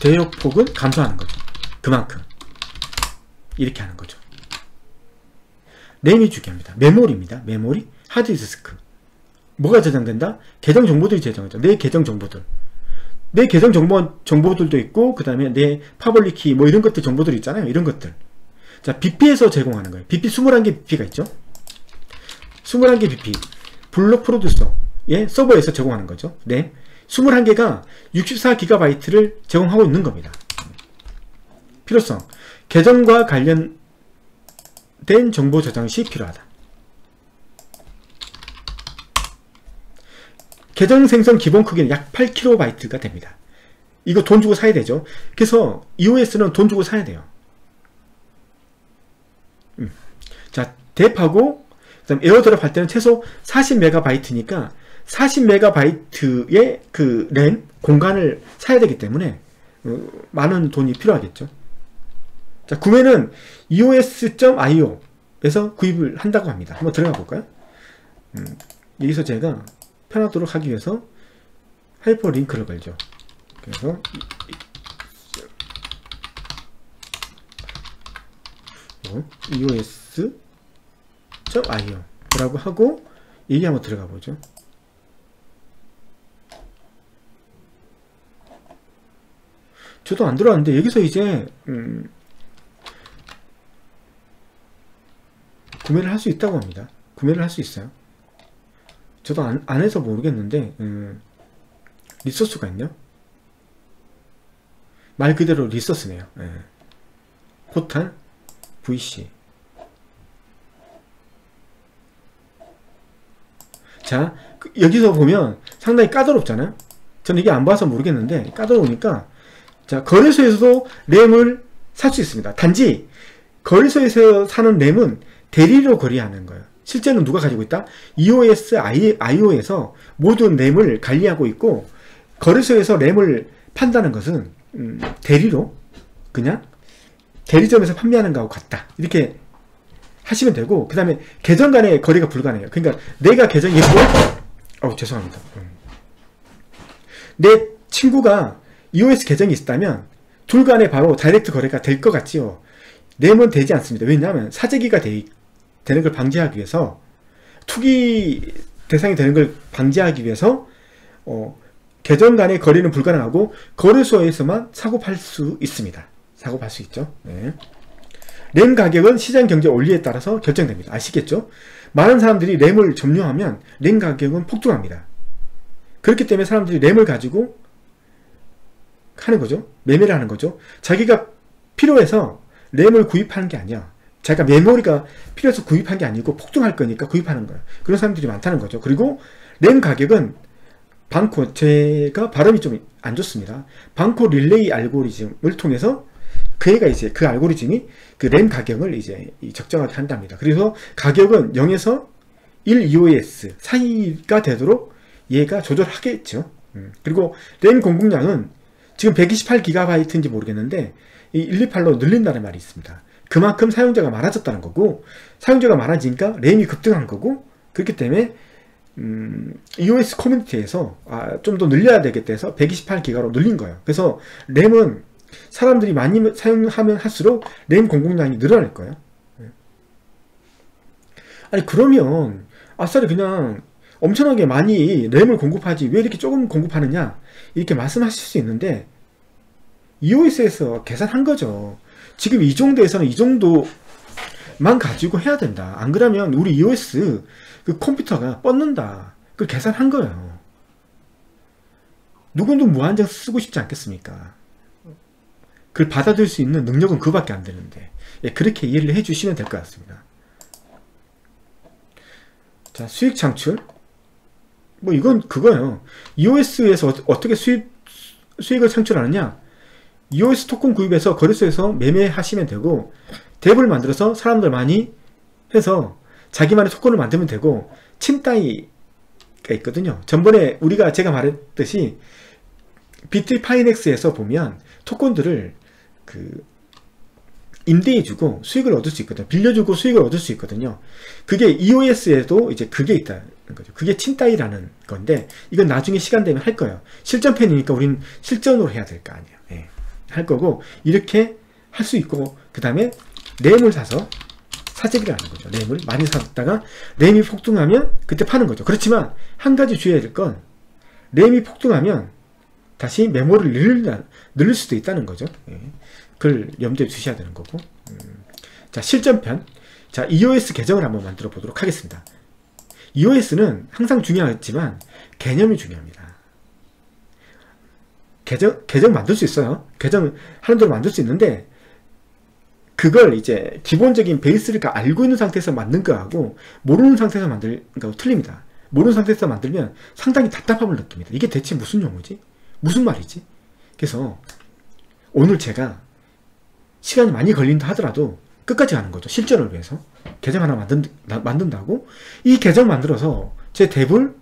대역폭은 감소하는 거죠. 그만큼 이렇게 하는 거죠. 램이 중요합니다. 메모리입니다. 메모리, 하드디스크. 뭐가 저장된다? 계정 정보들이 저장하죠. 내 계정 정보들. 내 계정 정보, 정보들도 있고, 그 다음에 내 public key, 뭐 이런 것들 정보들 있잖아요. 이런 것들. 자, BP에서 제공하는 거예요. BP 21개 BP가 있죠. 21개 BP. 블록 프로듀서의 서버에서 제공하는 거죠. 네. 21개가 64GB를 제공하고 있는 겁니다. 필요성. 계정과 관련된 정보 저장 시 필요하다. 계정 생성 기본 크기는 약 8kB가 됩니다. 이거 돈 주고 사야 되죠. 그래서 EOS는 돈 주고 사야 돼요. 음. 자, 뎁하고 그다음 에어드랍 할 때는 최소 40MB니까 40MB의 그 램 공간을 사야 되기 때문에 어, 많은 돈이 필요하겠죠. 자, 구매는 eos.io에서 구입을 한다고 합니다. 한번 들어가 볼까요? 음, 여기서 제가 편하도록 하기 위해서 하이퍼링크를 걸죠. 그래서 eos.io 라고 하고 얘기 한번 들어가 보죠. 저도 안 들어왔는데 여기서 이제 음, 구매를 할 수 있다고 합니다. 구매를 할 수 있어요. 저도 안, 안 해서 모르겠는데 음, 리소스가 있네요. 말 그대로 리소스네요. 예. 포탈 VC 자 그, 여기서 보면 상당히 까다롭잖아요. 저는 이게 안 봐서 모르겠는데 까다로우니까 자 거래소에서도 램을 살 수 있습니다. 단지 거래소에서 사는 램은 대리로 거래하는 거예요. 실제는 누가 가지고 있다? EOS, IO에서 모든 램을 관리하고 있고 거래소에서 램을 판다는 것은 음, 대리로 그냥 대리점에서 판매하는 거하고 같다. 이렇게 하시면 되고 그 다음에 계정 간의 거래가 불가능해요. 그러니까 내가 계정이 있고 어 죄송합니다. 음. 내 친구가 EOS 계정이 있다면 둘 간에 바로 다이렉트 거래가 될 것 같지요. 램은 되지 않습니다. 왜냐하면 사재기가 되, 되는 걸 방지하기 위해서 투기 대상이 되는 걸 방지하기 위해서 어, 계정 간의 거래는 불가능하고 거래소에서만 사고 팔 수 있습니다. 사고 팔 수 있죠. 네. 램 가격은 시장 경제 원리에 따라서 결정됩니다. 아시겠죠? 많은 사람들이 램을 점유하면 램 가격은 폭등합니다. 그렇기 때문에 사람들이 램을 가지고 하는 거죠. 매매를 하는 거죠. 자기가 필요해서 램을 구입하는 게 아니야. 자기가 메모리가 필요해서 구입한 게 아니고 폭등할 거니까 구입하는 거예요. 그런 사람들이 많다는 거죠. 그리고 램 가격은 방코 제가 발음이 좀 안 좋습니다. 방코 릴레이 알고리즘을 통해서 그 애가 이제 그 알고리즘이 그 램 가격을 이제 적정하게 한답니다. 그래서 가격은 0에서 1 EOS 사이가 되도록 얘가 조절하겠죠. 음. 그리고 램 공급량은 지금 128GB인지 모르겠는데 이 128로 늘린다는 말이 있습니다. 그만큼 사용자가 많아졌다는 거고 사용자가 많아지니까 램이 급등한 거고 그렇기 때문에 음, EOS 커뮤니티에서 아, 좀 더 늘려야 되겠다 해서 128기가로 늘린 거예요. 그래서 램은 사람들이 많이 사용하면 할수록 램 공급량이 늘어날 거예요. 네. 아니 그러면 아싸리 그냥 엄청나게 많이 램을 공급하지 왜 이렇게 조금 공급하느냐 이렇게 말씀하실 수 있는데 EOS에서 계산한 거죠. 지금 이 정도에서는 이 정도만 가지고 해야 된다. 안 그러면 우리 EOS 그 컴퓨터가 뻗는다. 그걸 계산한 거예요. 누구도 무한정 쓰고 싶지 않겠습니까? 그걸 받아들일 수 있는 능력은 그밖에 안 되는데 예, 그렇게 이해를 해주시면 될 것 같습니다. 자 수익 창출 뭐 이건 그거예요. EOS에서 어, 떻게 수익, 수익을 창출하느냐 EOS 토큰 구입해서 거래소에서 매매하시면 되고 덱을 만들어서 사람들 많이 해서 자기만의 토큰을 만들면 되고 침따이가 있거든요. 전번에 우리가 제가 말했듯이 비트파이넥스에서 보면 토큰들을 그 임대해주고 수익을 얻을 수 있거든요. 빌려주고 수익을 얻을 수 있거든요. 그게 EOS에도 이제 그게 있다는 거죠. 그게 침따이라는 건데 이건 나중에 시간 되면 할 거예요. 실전편이니까 우린 실전으로 해야 될 거 아니에요. 예. 할 거고 이렇게 할 수 있고 그 다음에 램을 사서 사재기를 하는 거죠. 램을 많이 샀다가 램이 폭등하면 그때 파는 거죠. 그렇지만 한 가지 주의해야 될 건 램이 폭등하면 다시 메모를 를 늘릴 수도 있다는 거죠. 예. 그걸 염두에 두셔야 되는 거고 음. 자 실전편 자 EOS 계정을 한번 만들어 보도록 하겠습니다. EOS는 항상 중요하지만 개념이 중요합니다. 계정, 계정 만들 수 있어요. 계정 하는 대로 만들 수 있는데 그걸 이제 기본적인 베이스를 알고 있는 상태에서 만든 거하고 모르는 상태에서 만든 거하고 틀립니다. 모르는 상태에서 만들면 상당히 답답함을 느낍니다. 이게 대체 무슨 용어지? 무슨 말이지? 그래서 오늘 제가 시간이 많이 걸린다 하더라도 끝까지 가는 거죠. 실전을 위해서. 계정 하나 만든, 만든다고 이 계정 만들어서 제 대불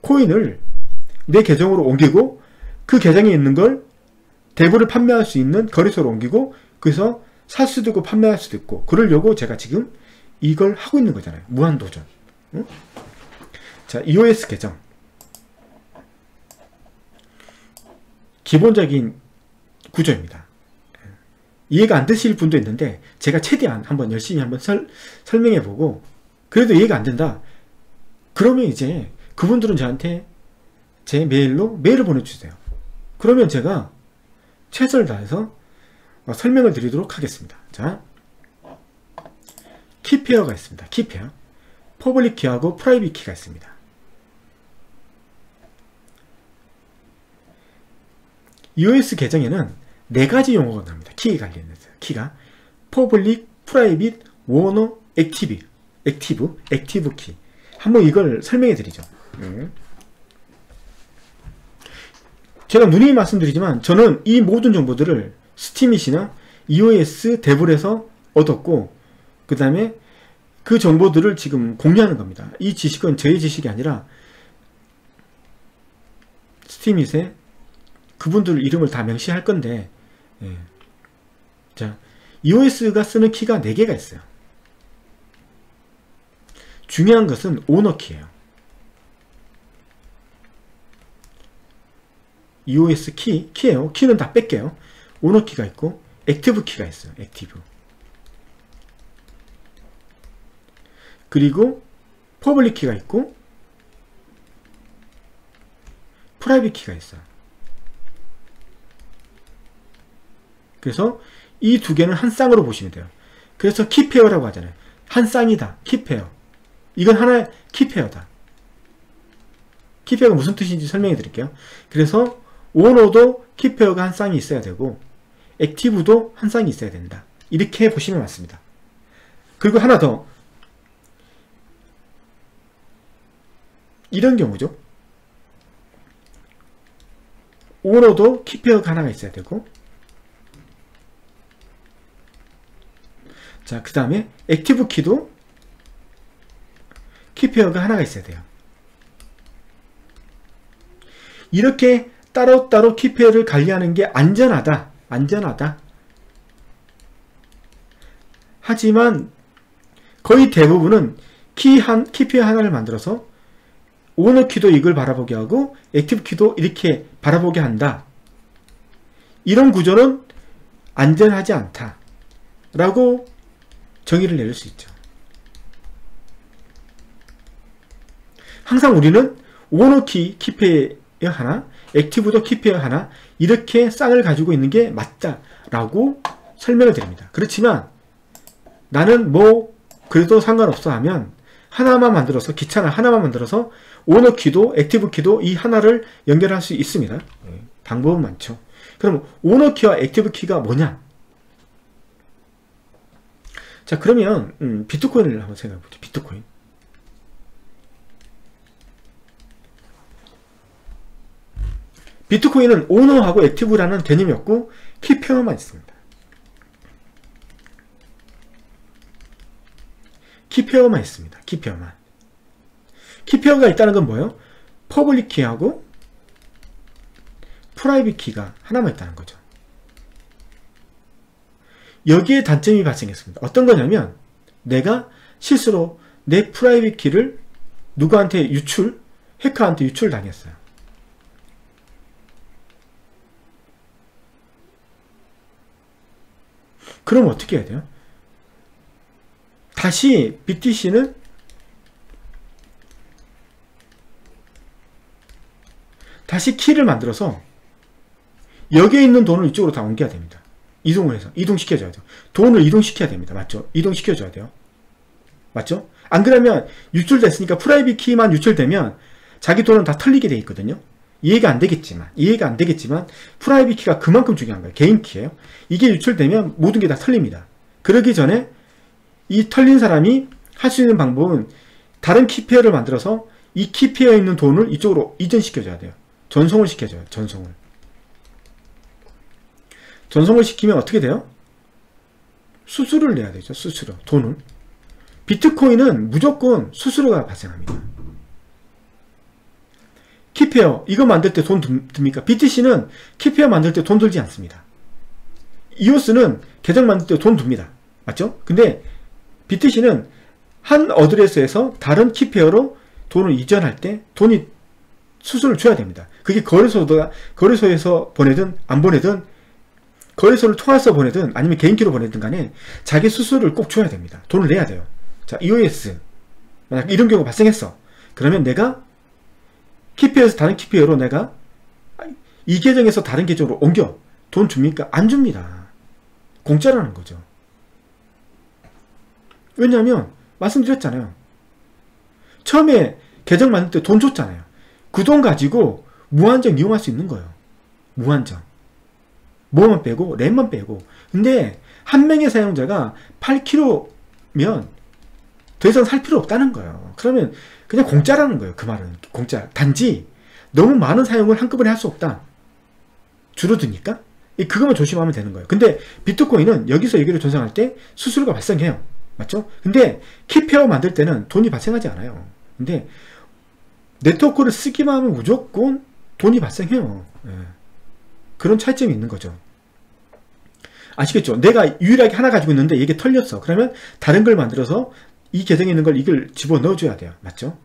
코인을 내 계정으로 옮기고 그 계정에 있는 걸 대부를 판매할 수 있는 거래소로 옮기고 그래서 살 수도 있고 판매할 수도 있고 그러려고 제가 지금 이걸 하고 있는 거잖아요. 무한도전. 응? 자, EOS 계정. 기본적인 구조입니다. 이해가 안 되실 분도 있는데 제가 최대한 한번 열심히 한번 설, 설명해 보고 그래도 이해가 안 된다. 그러면 이제 그분들은 저한테 제 메일로 메일을 보내주세요. 그러면 제가 최선을 다해서 어, 설명을 드리도록 하겠습니다. 자, key pair가 있습니다. key pair. public key하고 private key가 있습니다. EOS 계정에는 네 가지 용어가 나옵니다. 키 관련해서. 키가 public, private, owner, active, active, active key. 한번 이걸 설명해 드리죠. 음. 제가 누누이 말씀드리지만 저는 이 모든 정보들을 Steemit이나 iOS 데블에서 얻었고 그 다음에 그 정보들을 지금 공유하는 겁니다. 이 지식은 저의 지식이 아니라 스티밋에 그분들 이름을 다 명시할 건데 예. 자 iOS가 쓰는 키가 4개가 있어요. 중요한 것은 오너 키예요. EOS 키, 키예요. 키는 다 뺄게요. owner key가 있고 active key가 있어요. active. 그리고 public key가 있고 private key가 있어요. 그래서 이 두 개는 한 쌍으로 보시면 돼요. 그래서 key pair라고 하잖아요. 한 쌍이다. key pair. 이건 하나의 key pair다. key pair가 무슨 뜻인지 설명해 드릴게요. 그래서 owner도 key pair가 한 쌍이 있어야 되고 active도 한 쌍이 있어야 된다. 이렇게 보시면 맞습니다. 그리고 하나 더 이런 경우죠. owner도 key pair가 하나가 있어야 되고 자, 그 다음에 active key도 key pair가 하나가 있어야 돼요. 이렇게 따로따로 key pair를 관리하는 게 안전하다. 안전하다. 하지만 거의 대부분은 키 한, key pair 하나를 만들어서 owner key도 이걸 바라보게 하고 active key도 이렇게 바라보게 한다. 이런 구조는 안전하지 않다. 라고 정의를 내릴 수 있죠. 항상 우리는 owner key, key pair 하나, active도 key pair 하나 이렇게 쌍을 가지고 있는 게 맞다라고 설명을 드립니다. 그렇지만 나는 뭐 그래도 상관없어 하면 하나만 만들어서 귀찮아 하나만 만들어서 owner key도 active key도 이 하나를 연결할 수 있습니다. 네, 방법은 많죠. 그럼 owner key와 active key가 뭐냐? 자 그러면 음, 비트코인을 한번 생각해 보죠. 비트코인. 비트코인은 owner하고 active라는 개념이 없고 키페어만 있습니다. 키페어만 있습니다. 키페어만. 키페어가 있다는 건 뭐예요? public key하고 private key가 하나만 있다는 거죠. 여기에 단점이 발생했습니다. 어떤 거냐면 내가 실수로 내 private key를 누구한테 유출, 해커한테 유출 당했어요. 그럼 어떻게 해야 돼요? 다시 BTC는 다시 키를 만들어서 여기에 있는 돈을 이쪽으로 다 옮겨야 됩니다. 이동을 해서 이동시켜줘야 돼요. 돈을 이동시켜야 됩니다. 맞죠? 이동시켜줘야 돼요. 맞죠? 안 그러면 유출됐으니까 private key만 유출되면 자기 돈은 다 털리게 돼 있거든요. 이해가 안 되겠지만 이해가 안 되겠지만 private key가 그만큼 중요한 거예요. 개인 키예요. 이게 유출되면 모든 게 다 털립니다. 그러기 전에 이 털린 사람이 할 수 있는 방법은 다른 키페어를 만들어서 이 키페어에 있는 돈을 이쪽으로 이전시켜줘야 돼요. 전송을 시켜줘요. 전송을. 전송을 시키면 어떻게 돼요? 수수료를 내야 되죠. 수수료. 돈을. 비트코인은 무조건 수수료가 발생합니다. 키페어 이거 만들 때 돈 듭니까? BTC는 키페어 만들 때 돈 들지 않습니다. 이오스는 계정 만들 때돈 둡니다. 맞죠? 근데 BTC는 한 어드레스에서 다른 키페어로 돈을 이전할 때 돈이 수수료를 줘야 됩니다. 그게 거래소가 거래소에서 보내든 안 보내든 거래소를 통해서 보내든 아니면 개인기로 보내든 간에 자기 수수료를 꼭 줘야 됩니다. 돈을 내야 돼요. 자, EOS 만약 이런 경우가 발생했어. 그러면 내가 키페어에서 다른 키페어로 내가 이 계정에서 다른 계정으로 옮겨 돈 줍니까? 안 줍니다. 공짜라는 거죠. 왜냐하면 말씀드렸잖아요. 처음에 계정 만들 때 돈 줬잖아요. 그 돈 가지고 무한정 이용할 수 있는 거예요. 무한정. 뭐만 빼고 램만 빼고. 근데 한 명의 사용자가 8kg면 더 이상 살 필요 없다는 거예요. 그러면 그냥 공짜라는 거예요. 그 말은 공짜. 단지 너무 많은 사용을 한꺼번에 할 수 없다. 줄어드니까 그것만 조심하면 되는 거예요. 근데 비트코인은 여기서 여기로 전송할 때 수수료가 발생해요. 맞죠? 근데 키페어 만들 때는 돈이 발생하지 않아요. 근데 네트워크를 쓰기만 하면 무조건 돈이 발생해요. 예. 그런 차이점이 있는 거죠. 아시겠죠? 내가 유일하게 하나 가지고 있는데 이게 털렸어. 그러면 다른 걸 만들어서 이 계정에 있는 걸 이걸 집어 넣어줘야 돼요. 맞죠?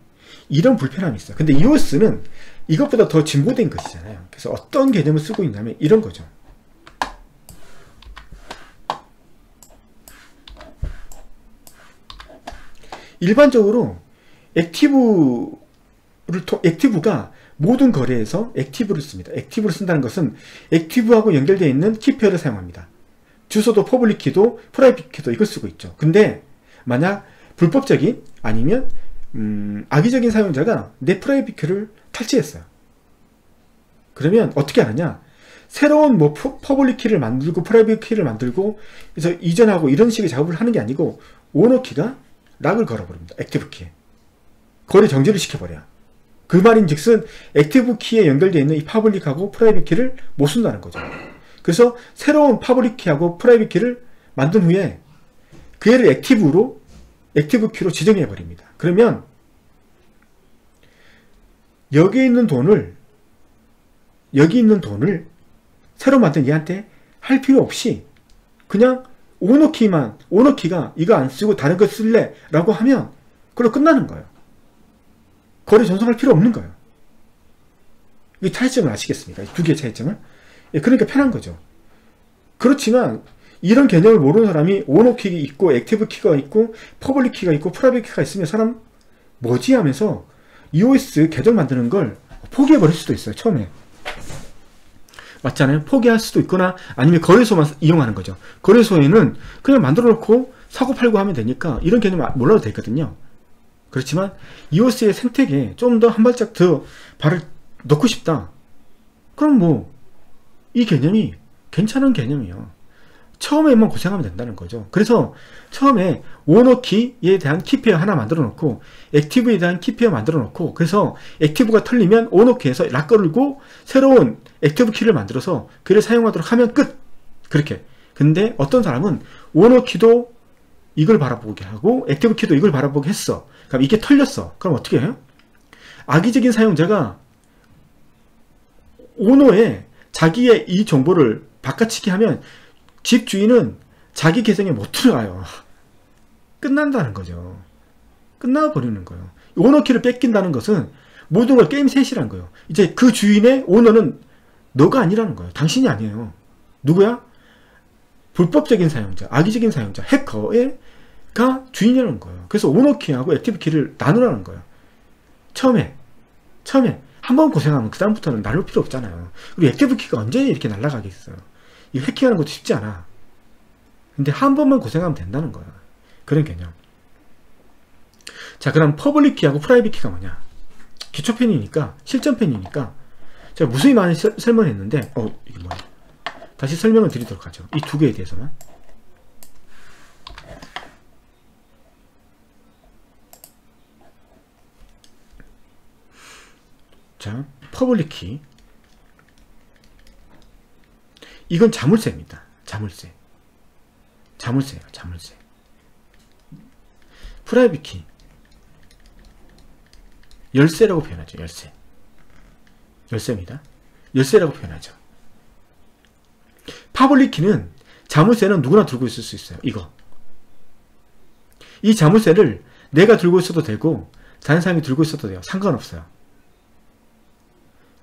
이런 불편함이 있어요. 근데 EOS는 이것보다 더 진보된 것이잖아요. 그래서 어떤 개념을 쓰고 있냐면 이런 거죠. 일반적으로 active를 active가 모든 거래에서 active를 씁니다. active를 쓴다는 것은 active하고 연결되어 있는 key pair를 사용합니다. 주소도 public key도 private key도 이걸 쓰고 있죠. 근데 만약 불법적인 아니면 음, 악의적인 사용자가 내 private key를 탈취했어요. 그러면 어떻게 하느냐? 새로운 뭐 public key를 만들고 private key를 만들고 그래서 이전하고 이런 식의 작업을 하는 게 아니고 owner key가 lock을 걸어버립니다. active key에. 거래 정지를 시켜버려요. 그 말인 즉슨 active key에 연결되어 있는 이 public하고 private key를 못 쓴다는 거죠. 그래서 새로운 public key하고 private key를 만든 후에 그 애를 active로 active key로 지정해 버립니다. 그러면 여기 있는 돈을 여기 있는 돈을 새로 만든 얘한테 할 필요 없이 그냥 오너키만 오너키가 이거 안 쓰고 다른 거 쓸래 라고 하면 그걸로 끝나는 거예요. 거래 전송할 필요 없는 거예요. 이 차이점을 아시겠습니까? 두 개의 차이점을. 예, 그러니까 편한 거죠. 그렇지만 이런 개념을 모르는 사람이 owner key가 있고 active key가 있고 public key가 있고 private key가 있으면 사람 뭐지 하면서 EOS 계정 만드는 걸 포기해 버릴 수도 있어요. 처음에. 맞잖아요. 포기할 수도 있거나 아니면 거래소만 이용하는 거죠. 거래소에는 그냥 만들어 놓고 사고 팔고 하면 되니까 이런 개념 몰라도 되거든요. 그렇지만 EOS의 생태계에 좀 더 한 발짝 더 발을 넣고 싶다. 그럼 뭐 이 개념이 괜찮은 개념이에요. 처음에만 고생하면 된다는 거죠. 그래서 처음에 owner key에 대한 key pair 하나 만들어 놓고 active에 대한 key pair 만들어 놓고 그래서 active가 털리면 owner key에서 lock 걸고 새로운 active key를 만들어서 그를 사용하도록 하면 끝! 그렇게. 근데 어떤 사람은 owner key도 이걸 바라보게 하고 active key도 이걸 바라보게 했어. 그럼 이게 털렸어. 그럼 어떻게 해요? 악의적인 사용자가 오너에 자기의 이 정보를 바꿔치기 하면 집 주인은 자기 계정에 못 들어가요. 끝난다는 거죠. 끝나버리는 거예요. 오너키를 뺏긴다는 것은 모든 걸 게임 셋이란 거예요. 이제 그 주인의 오너는 너가 아니라는 거예요. 당신이 아니에요. 누구야? 불법적인 사용자, 악의적인 사용자, 해커가 주인이라는 거예요. 그래서 오너키하고 액티브키를 나누라는 거예요. 처음에, 처음에 한 번 고생하면 그 다음부터는 나눌 필요 없잖아요. 그리고 active key가 언제 이렇게 날아가겠어요. 이 해킹하는 것도 쉽지 않아. 근데 한 번만 고생하면 된다는 거야. 그런 개념. 자, 그럼 public key하고 private key가 뭐냐? 기초 편이니까, 실전 편이니까, 제가 무수히 많이 서, 설명했는데, 어, 이게 뭐야? 다시 설명을 드리도록 하죠. 이 두 개에 대해서만. 자, public key. 이건 자물쇠입니다. 자물쇠. 자물쇠예요. 자물쇠. private key. 열쇠라고 표현하죠. 열쇠. 열쇠입니다. 열쇠라고 표현하죠. public key는 자물쇠는 누구나 들고 있을 수 있어요. 이거. 이 자물쇠를 내가 들고 있어도 되고 다른 사람이 들고 있어도 돼요. 상관없어요.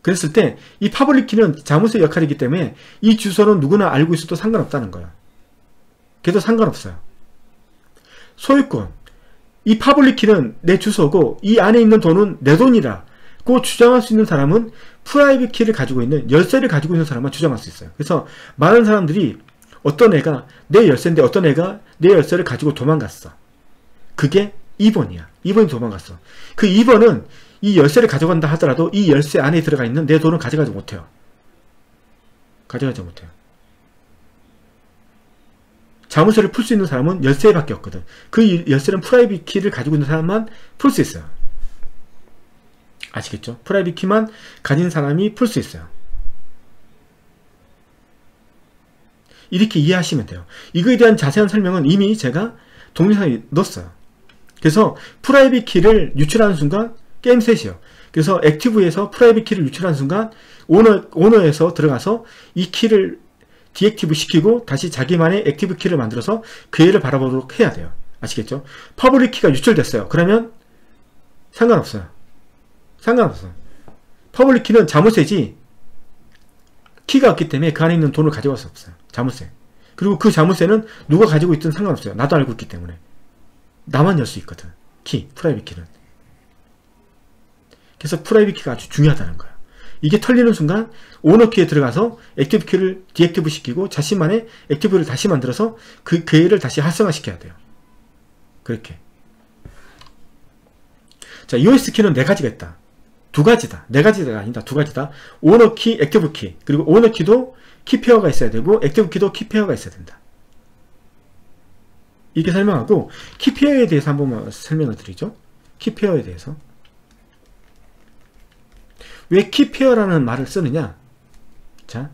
그랬을 때 이 public key는 자물쇠 역할이기 때문에 이 주소는 누구나 알고 있어도 상관없다는 거예요. 그래도 상관없어요. 소유권. 이 public key는 내 주소고 이 안에 있는 돈은 내 돈이라 고 주장할 수 있는 사람은 private key를 가지고 있는 열쇠를 가지고 있는 사람만 주장할 수 있어요. 그래서 많은 사람들이 어떤 애가 내 열쇠인데 어떤 애가 내 열쇠를 가지고 도망갔어. 그게 2번이야. 2번이 도망갔어. 그 2번은 이 열쇠를 가져간다 하더라도 이 열쇠 안에 들어가 있는 내 돈을 가져가지 못해요. 가져가지 못해요. 자물쇠를 풀 수 있는 사람은 열쇠밖에 없거든. 그 열쇠는 private key를 가지고 있는 사람만 풀 수 있어요. 아시겠죠? private key만 가진 사람이 풀 수 있어요. 이렇게 이해하시면 돼요. 이거에 대한 자세한 설명은 이미 제가 동영상에 넣었어요. 그래서 private key를 유출하는 순간 game set이요. 그래서 active에서 private key를 유출하는 순간 오너, 오너에서 들어가서 이 키를 deactive 시키고 다시 자기만의 active key를 만들어서 그 애를 바라보도록 해야 돼요. 아시겠죠? public key가 유출됐어요. 그러면 상관없어요. 상관없어요. public key는 자물쇠지 키가 없기 때문에 그 안에 있는 돈을 가져갈 수 없어요. 자물쇠. 그리고 그 자물쇠는 누가 가지고 있든 상관없어요. 나도 알고 있기 때문에. 나만 열 수 있거든. key, private key는. 그래서 private key가 아주 중요하다는 거예요. 이게 털리는 순간 owner key에 들어가서 active key를 deactive 시키고 자신만의 active를 다시 만들어서 그 키를 다시 활성화 시켜야 돼요. 그렇게. 자, EOS 키는 네 가지가 있다. 두 가지다. 네 가지가 아니다. 두 가지다. owner key, active key. 그리고 owner key도 key pair가 있어야 되고 active key도 key pair가 있어야 된다. 이렇게 설명하고 key pair에 대해서 한번 설명을 드리죠. key pair에 대해서. 왜 key pair라는 말을 쓰느냐? 자,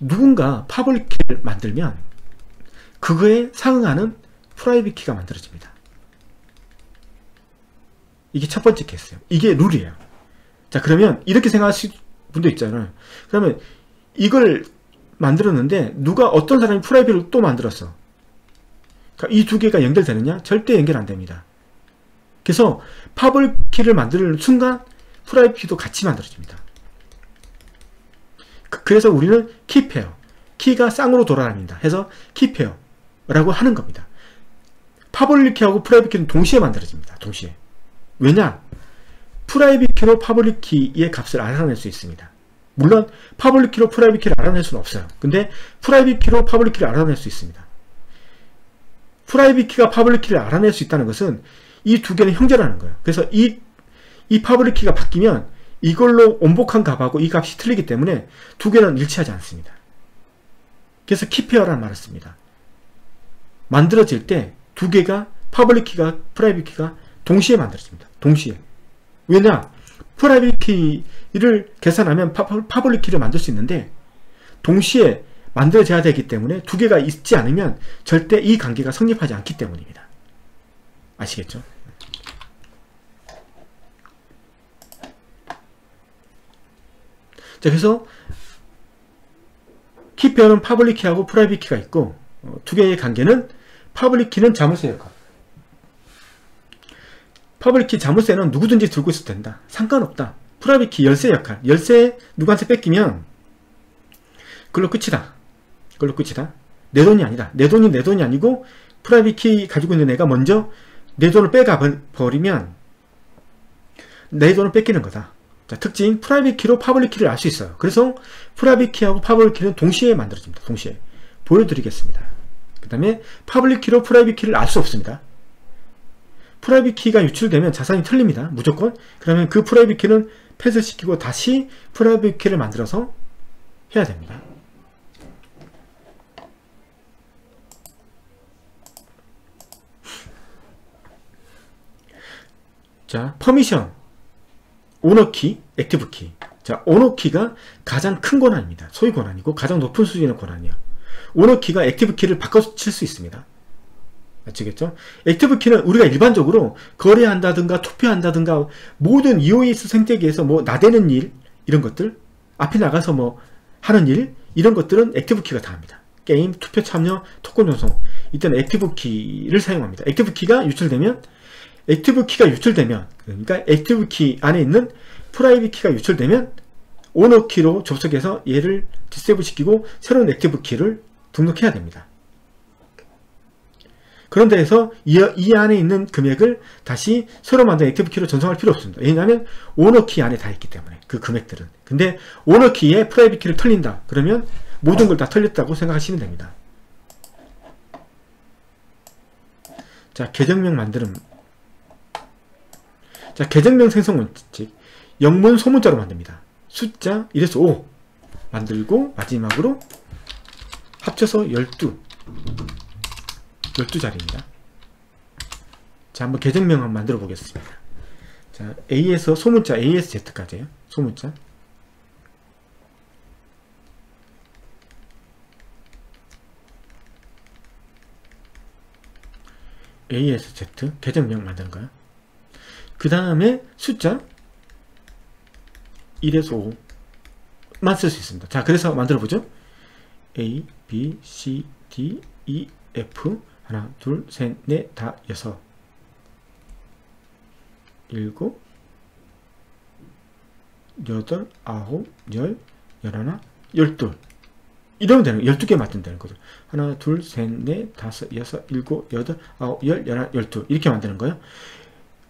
누군가 public key를 만들면 그거에 상응하는 private key가 만들어집니다. 이게 첫 번째 케이스예요. 이게 룰이에요. 자 그러면 이렇게 생각하실 분도 있잖아요. 그러면 이걸 만들었는데 누가 어떤 사람이 private을 또 만들었어. 그러니까 이 두 개가 연결되느냐? 절대 연결 안 됩니다. 그래서 public key를 만드는 순간 private도 같이 만들어집니다. 그, 그래서 우리는 key pair, 키가 쌍으로 돌아다닙니다. 해서 key pair라고 하는 겁니다. public key하고 private key는 동시에 만들어집니다. 동시에. 왜냐? private key로 public key의 값을 알아낼 수 있습니다. 물론 public key로 private key를 알아낼 수는 없어요. 근데 private key로 public key를 알아낼 수 있습니다. private key가 public key를 알아낼 수 있다는 것은 이 두 개는 형제라는 거예요. 그래서 이, 이 public key가 바뀌면 이걸로 온복한 값하고 이 값이 틀리기 때문에 두 개는 일치하지 않습니다. 그래서 key pair라는 말을 씁니다. 만들어질 때 두 개가 public key가 private key가 동시에 만들어집니다. 동시에. 왜냐? private key를 계산하면 파, public key를 만들 수 있는데 동시에 만들어져야 되기 때문에 두 개가 있지 않으면 절대 이 관계가 성립하지 않기 때문입니다. 아시겠죠? 자, 그래서 key pair는 public key하고 private key가 있고 어, 두 개의 관계는 public key는 자물쇠 역할 public key 자물쇠는 누구든지 들고 있어도 된다. 상관없다. private key 열쇠 역할. 열쇠 누구한테 뺏기면 그걸로 끝이다. 그걸로 끝이다. 내 돈이 아니다. 내 돈이 내 돈이 아니고 private key 가지고 있는 애가 먼저 내 돈을 빼가 버리면 내 돈을 뺏기는 거다. 자, 특징 private key로 public key를 알 수 있어요. 그래서 private key하고 public key는 동시에 만들어집니다. 동시에. 보여드리겠습니다. 그 다음에 public key로 private key를 알 수 없습니다. private key가 유출되면 자산이 털립니다. 무조건. 그러면 그 private key는 폐쇄시키고 다시 private key를 만들어서 해야 됩니다. 자, permission, owner key, active key. 자, owner key가 가장 큰 권한입니다. 소유 권한이고 가장 높은 수준의 권한이요. owner key가 active key를 바꿔 칠 수 있습니다. 아시겠죠? active key는 우리가 일반적으로 거래한다든가 투표한다든가 모든 EOS 생태계에서 뭐 나대는 일 이런 것들 앞에 나가서 뭐 하는 일 이런 것들은 active key가 다 합니다. 게임, 투표 참여, 토큰 전송 이때는 active key를 사용합니다. active key가 유출되면 active key가 유출되면 그러니까 active key 안에 있는 private key가 유출되면 owner key로 접속해서 얘를 disable 시키고 새로운 active key를 등록해야 됩니다. 그런데 해서 이, 이, 안에 있는 금액을 다시 새로 만든 active key로 전송할 필요 없습니다. 왜냐하면 owner key 안에 다 있기 때문에 그 금액들은 근데 owner key에 private key를 털린다 그러면 모든 걸 다 털렸다고 생각하시면 됩니다. 자 계정명 만드는 자 계정명 생성 원칙 영문 소문자로 만듭니다. 숫자 1에서 5 만들고 마지막으로 합쳐서 12 12자리입니다. 자 한번 계정명 한번 만들어 보겠습니다. 자 A에서 소문자 ASZ까지예요. 소문자 ASZ 계정명 만드는 거야. 그 다음에 숫자 1에서 5만 쓸 수 있습니다. 자, 그래서 만들어 보죠. A, B, C, D, E, F 하나, 둘, 셋, 넷, 다, 여섯 일곱 여덟, 아홉, 열, 열하나, 열둘 이러면 되는 거예요. 12개 만든다는 거죠. 하나, 둘, 셋, 넷, 다섯, 여섯, 일곱, 여덟, 아홉, 열, 열하나, 열둘 이렇게 만드는 거예요.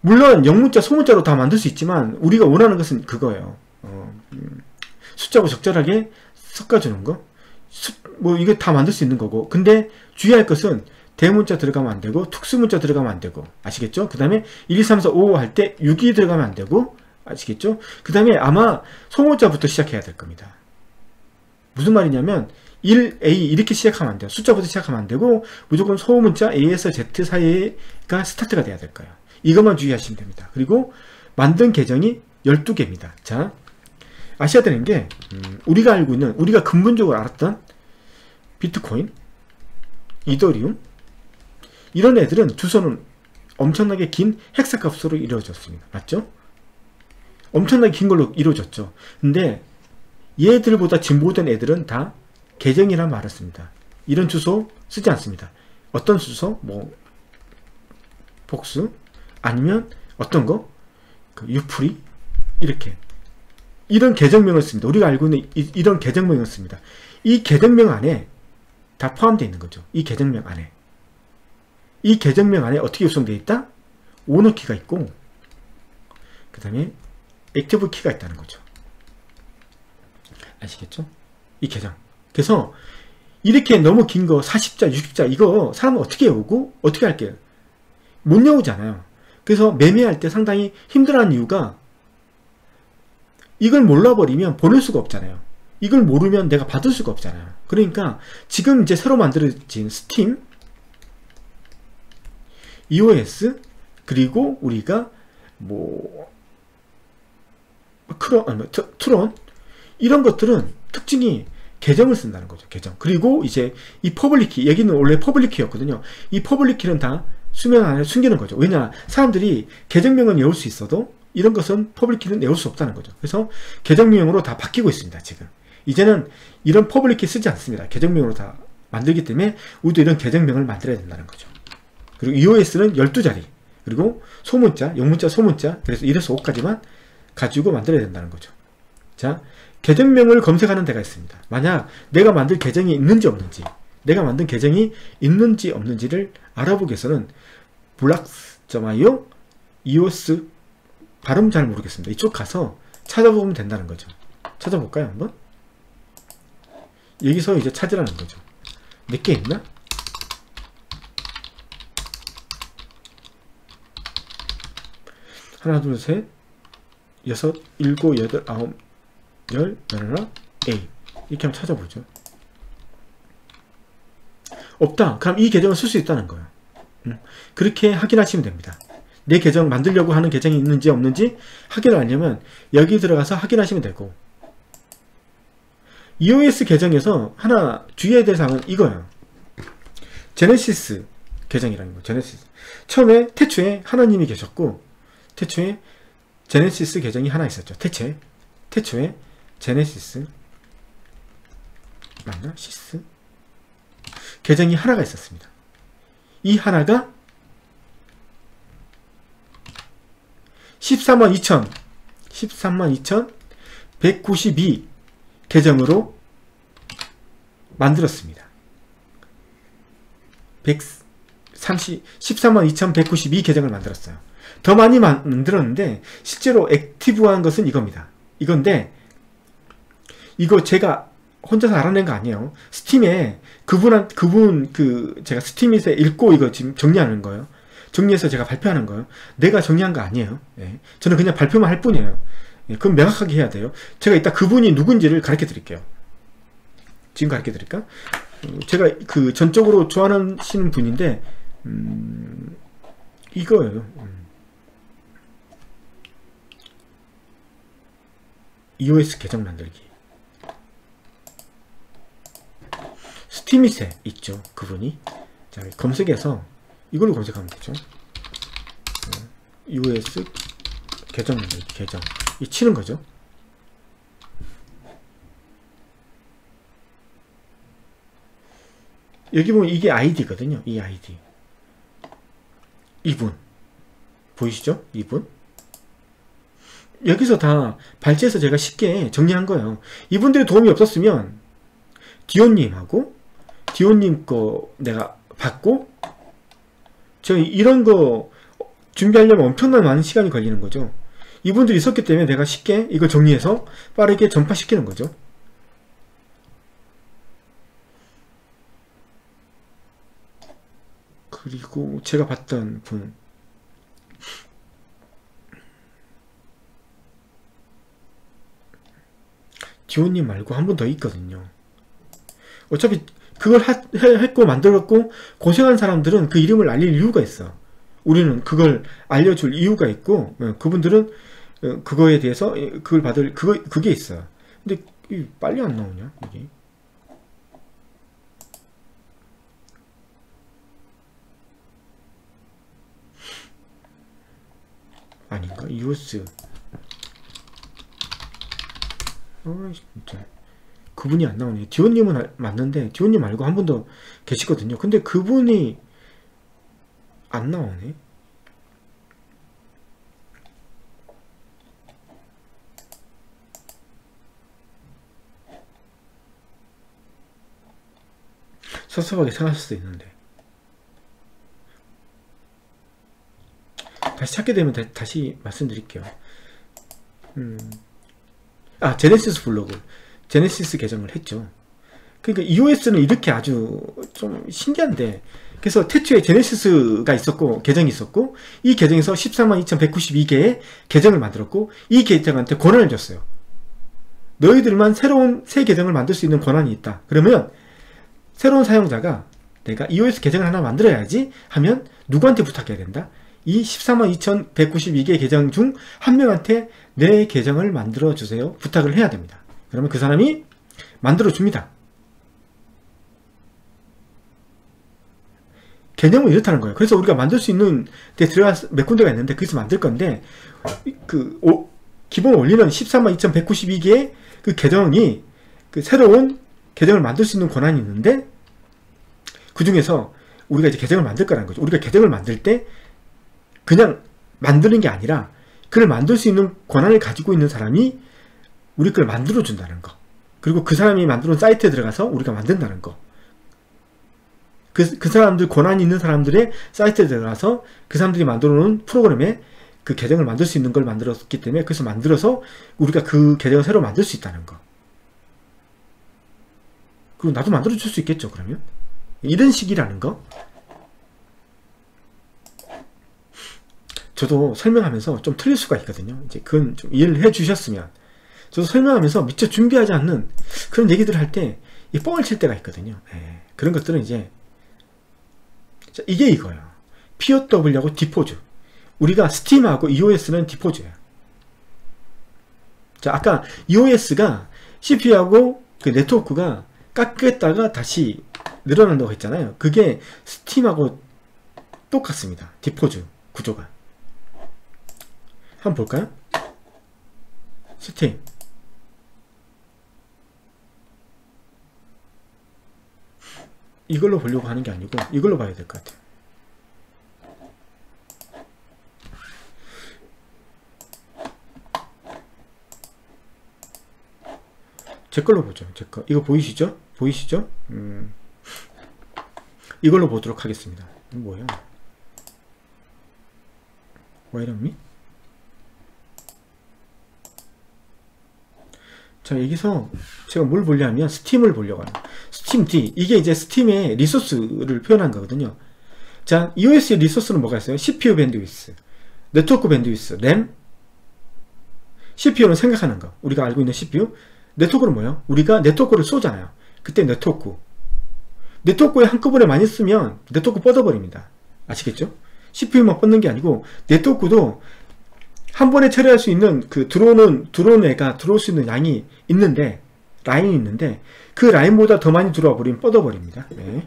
물론 영문자, 소문자로 다 만들 수 있지만 우리가 원하는 것은 그거예요. 어, 음, 숫자고 적절하게 섞어주는 거. 수, 뭐 이거 다 만들 수 있는 거고. 근데 주의할 것은 대문자 들어가면 안 되고 특수문자 들어가면 안 되고 아시겠죠? 그 다음에 1, 2, 3, 4, 5 할 때 6이 들어가면 안 되고 아시겠죠? 그 다음에 아마 소문자부터 시작해야 될 겁니다. 무슨 말이냐면 1A 이렇게 시작하면 안 돼요. 숫자부터 시작하면 안 되고 무조건 소문자 A에서 Z 사이가 스타트가 돼야 될 거예요. 이것만 주의하시면 됩니다. 그리고 만든 계정이 12개입니다. 자, 아셔야 되는 게 음, 우리가 알고 있는 우리가 근본적으로 알았던 비트코인, 이더리움 이런 애들은 주소는 엄청나게 긴 헥사 값으로 이루어졌습니다. 맞죠? 엄청나게 긴 걸로 이루어졌죠. 근데 얘들보다 진보된 애들은 다 계정이란 말을 씁니다. 이런 주소 쓰지 않습니다. 어떤 주소? 뭐 복수 아니면 어떤 거? 그 유프리 이렇게 이런 계정명을 씁니다. 우리가 알고 있는 이, 런 계정명을 씁니다. 이 계정명 안에 다 포함되어 있는 거죠. 이 계정명 안에 이 계정명 안에 어떻게 구성되어 있다? owner key가 있고 그 다음에 active key가 있다는 거죠. 아시겠죠? 이 계정. 그래서 이렇게 너무 긴 거 40자, 60자 이거 사람은 어떻게 외우고 어떻게 할게요? 못 외우잖아요. 그래서 매매할 때 상당히 힘들어하는 이유가 이걸 몰라버리면 보낼 수가 없잖아요. 이걸 모르면 내가 받을 수가 없잖아요. 그러니까 지금 이제 새로 만들어진 스팀, EOS, 그리고 우리가 뭐 크론, 아니, 뭐, Tron 이런 것들은 특징이 계정을 쓴다는 거죠. 계정. 그리고 이제 이 퍼블리키, 여기는 원래 퍼블리키였거든요. 이 퍼블리키는 다 수면 안에 숨기는 거죠. 왜냐, 사람들이 계정명은 외울 수 있어도 이런 것은 public key는 외울 수 없다는 거죠. 그래서 계정명으로 다 바뀌고 있습니다. 지금. 이제는 이런 public key 쓰지 않습니다. 계정명으로 다 만들기 때문에 우리도 이런 계정명을 만들어야 된다는 거죠. 그리고 EOS는 12자리. 그리고 소문자, 영문자, 소문자. 그래서 1에서 5까지만 가지고 만들어야 된다는 거죠. 자, 계정명을 검색하는 데가 있습니다. 만약 내가 만들 계정이 있는지 없는지 내가 만든 계정이 있는지 없는지를 알아보기 위해서는 블락스.io eos 발음 잘 모르겠습니다. 이쪽 가서 찾아보면 된다는 거죠. 찾아볼까요 한번? 여기서 이제 찾으라는 거죠. 몇 개 있나? 하나 둘 셋 여섯 일곱 여덟 아홉 열, 열하나, A 이렇게 한번 찾아보죠. 없다. 그럼 이 계정을 쓸 수 있다는 거예요. 음, 그렇게 확인하시면 됩니다. 내 계정 만들려고 하는 계정이 있는지 없는지 확인을 하려면 여기 들어가서 확인하시면 되고 iOS 계정에서 하나 주의해야 될 사항은 이거예요. 제네시스 계정이라는 거. 제네시스. 처음에 태초에 하나님이 계셨고 태초에 제네시스 계정이 하나 있었죠. 태초에 태초에 제네시스 맞나? 시스? 계정이 하나가 있었습니다. 이 하나가 13만 2천 13만 2천 192 계정으로 만들었습니다. 130, 13만 2192 계정을 만들었어요. 더 많이 만들었는데 실제로 active한 것은 이겁니다. 이건데 이거 제가 혼자서 알아낸 거 아니에요. Steem에 그분한 그분 그 제가 Steem에서 읽고 이거 지금 정리하는 거예요. 정리해서 제가 발표하는 거예요. 내가 정리한 거 아니에요. 예. 저는 그냥 발표만 할 뿐이에요. 예. 그럼 명확하게 해야 돼요. 제가 이따 그분이 누군지를 가르쳐 드릴게요. 지금 가르쳐 드릴까? 어, 제가 그 전적으로 좋아하시는 분인데 음, 이거예요. 음. iOS 계정 만들기. 스티밋에 있죠. 그분이. 자, 검색해서 이걸로 검색하면 되죠. iOS 계정 만들기, 계정. 이 치는 거죠. 여기 보면 이게 아이디거든요. 이 아이디. 이분. 보이시죠? 이분. 여기서 다 발제해서 제가 쉽게 정리한 거예요. 이분들의 도움이 없었으면 디오님하고 디오님 거 내가 받고 저 이런 거 준비하려면 엄청난 많은 시간이 걸리는 거죠. 이분들이 있었기 때문에 내가 쉽게 이걸 정리해서 빠르게 전파시키는 거죠. 그리고 제가 봤던 분 디오님 말고 한 분 더 있거든요. 어차피 그걸 하, 했고 만들었고 고생한 사람들은 그 이름을 알릴 이유가 있어. 우리는 그걸 알려줄 이유가 있고 어, 그분들은 어, 그거에 대해서 그걸 받을 그거 그게 있어요. 근데 빨리 안 나오냐 이게? 아닌가? 이오스 어 진짜 그분이 안 나오네 디오님은 맞는데 디오님 말고 한 분 더 계시거든요 근데 그분이 안 나오네 섭섭하게 생각할 수도 있는데 다시 찾게 되면 다, 시 말씀드릴게요. 음. 아, 제네시스 블로그. 제네시스 계정을 했죠. 그러니까 iOS는 이렇게 아주 좀 신기한데 그래서 태초에 제네시스가 있었고 계정이 있었고 이 계정에서 13만 2192개의 계정을 만들었고 이 계정한테 권한을 줬어요. 너희들만 새로운 새 계정을 만들 수 있는 권한이 있다. 그러면 새로운 사용자가 내가 iOS 계정을 하나 만들어야지 하면 누구한테 부탁해야 된다? 이 14만 2192개 계정 중 한 명한테 내 계정을 만들어 주세요. 부탁을 해야 됩니다. 그러면 그 사람이 만들어 줍니다. 개념은 이렇다는 거예요. 그래서 우리가 만들 수 있는 데 들어가 몇 군데가 있는데 거기서 만들 건데 그 오, 기본 원리는 14만 2192개의 그 계정이 그 새로운 계정을 만들 수 있는 권한이 있는데 그 중에서 우리가 이제 계정을 만들 거라는 거죠. 우리가 계정을 만들 때 그냥 만드는 게 아니라 그걸 만들 수 있는 권한을 가지고 있는 사람이 우리 걸 만들어 준다는 거. 그리고 그 사람이 만들어 사이트에 들어가서 우리가 만든다는 거. 그, 그 사람들, 권한이 있는 사람들의 사이트에 들어가서 그 사람들이 만들어 놓은 프로그램에 그 계정을 만들 수 있는 걸 만들었기 때문에 그래서 만들어서 우리가 그 계정을 새로 만들 수 있다는 거. 그리고 나도 만들어 줄 수 있겠죠, 그러면? 이런 식이라는 거. 저도 설명하면서 좀 틀릴 수가 있거든요. 이제 그건 좀 이해를 해 주셨으면. 저도 설명하면서 미처 준비하지 않는 그런 얘기들을 할때 뻥을 칠 때가 있거든요. 예, 그런 것들은 이제 자, 이게 이거예요. POW하고 디포즈. 우리가 Steem하고 EOS는 DPoS예요. 자, 아까 EOS가 CPU하고 그 네트워크가 깎였다가 다시 늘어난다고 했잖아요. 그게 Steem하고 똑같습니다. DPoS 구조가. 한번 볼까요? Steem 이걸로 보려고 하는 게 아니고 이걸로 봐야 될 것 같아요. 제 걸로 보죠. 제 거. 이거 보이시죠? 보이시죠? 음. 이걸로 보도록 하겠습니다. 뭐야? Why don't me? 자 여기서 제가 뭘 보려면 Steem을 보려고 해요 SteemD. 이게 이제 Steem의 resource를 표현한 거거든요. 자 EOS의 리소스는 뭐가 있어요? CPU bandwidth 네트워크 bandwidth 램. CPU는 생각하는 거. 우리가 알고 있는 CPU 네트워크는 뭐예요? 우리가 네트워크를 쏘잖아요. 그때 네트워크. 네트워크에 한꺼번에 많이 쓰면 네트워크 뻗어버립니다. 아시겠죠? CPU만 뻗는 게 아니고 네트워크도 한 번에 처리할 수 있는 그 들어오는 들어오는 애가 들어올 수 있는 양이 있는데 라인이 있는데 그 라인보다 더 많이 들어와 버리면 뻗어 버립니다. 네.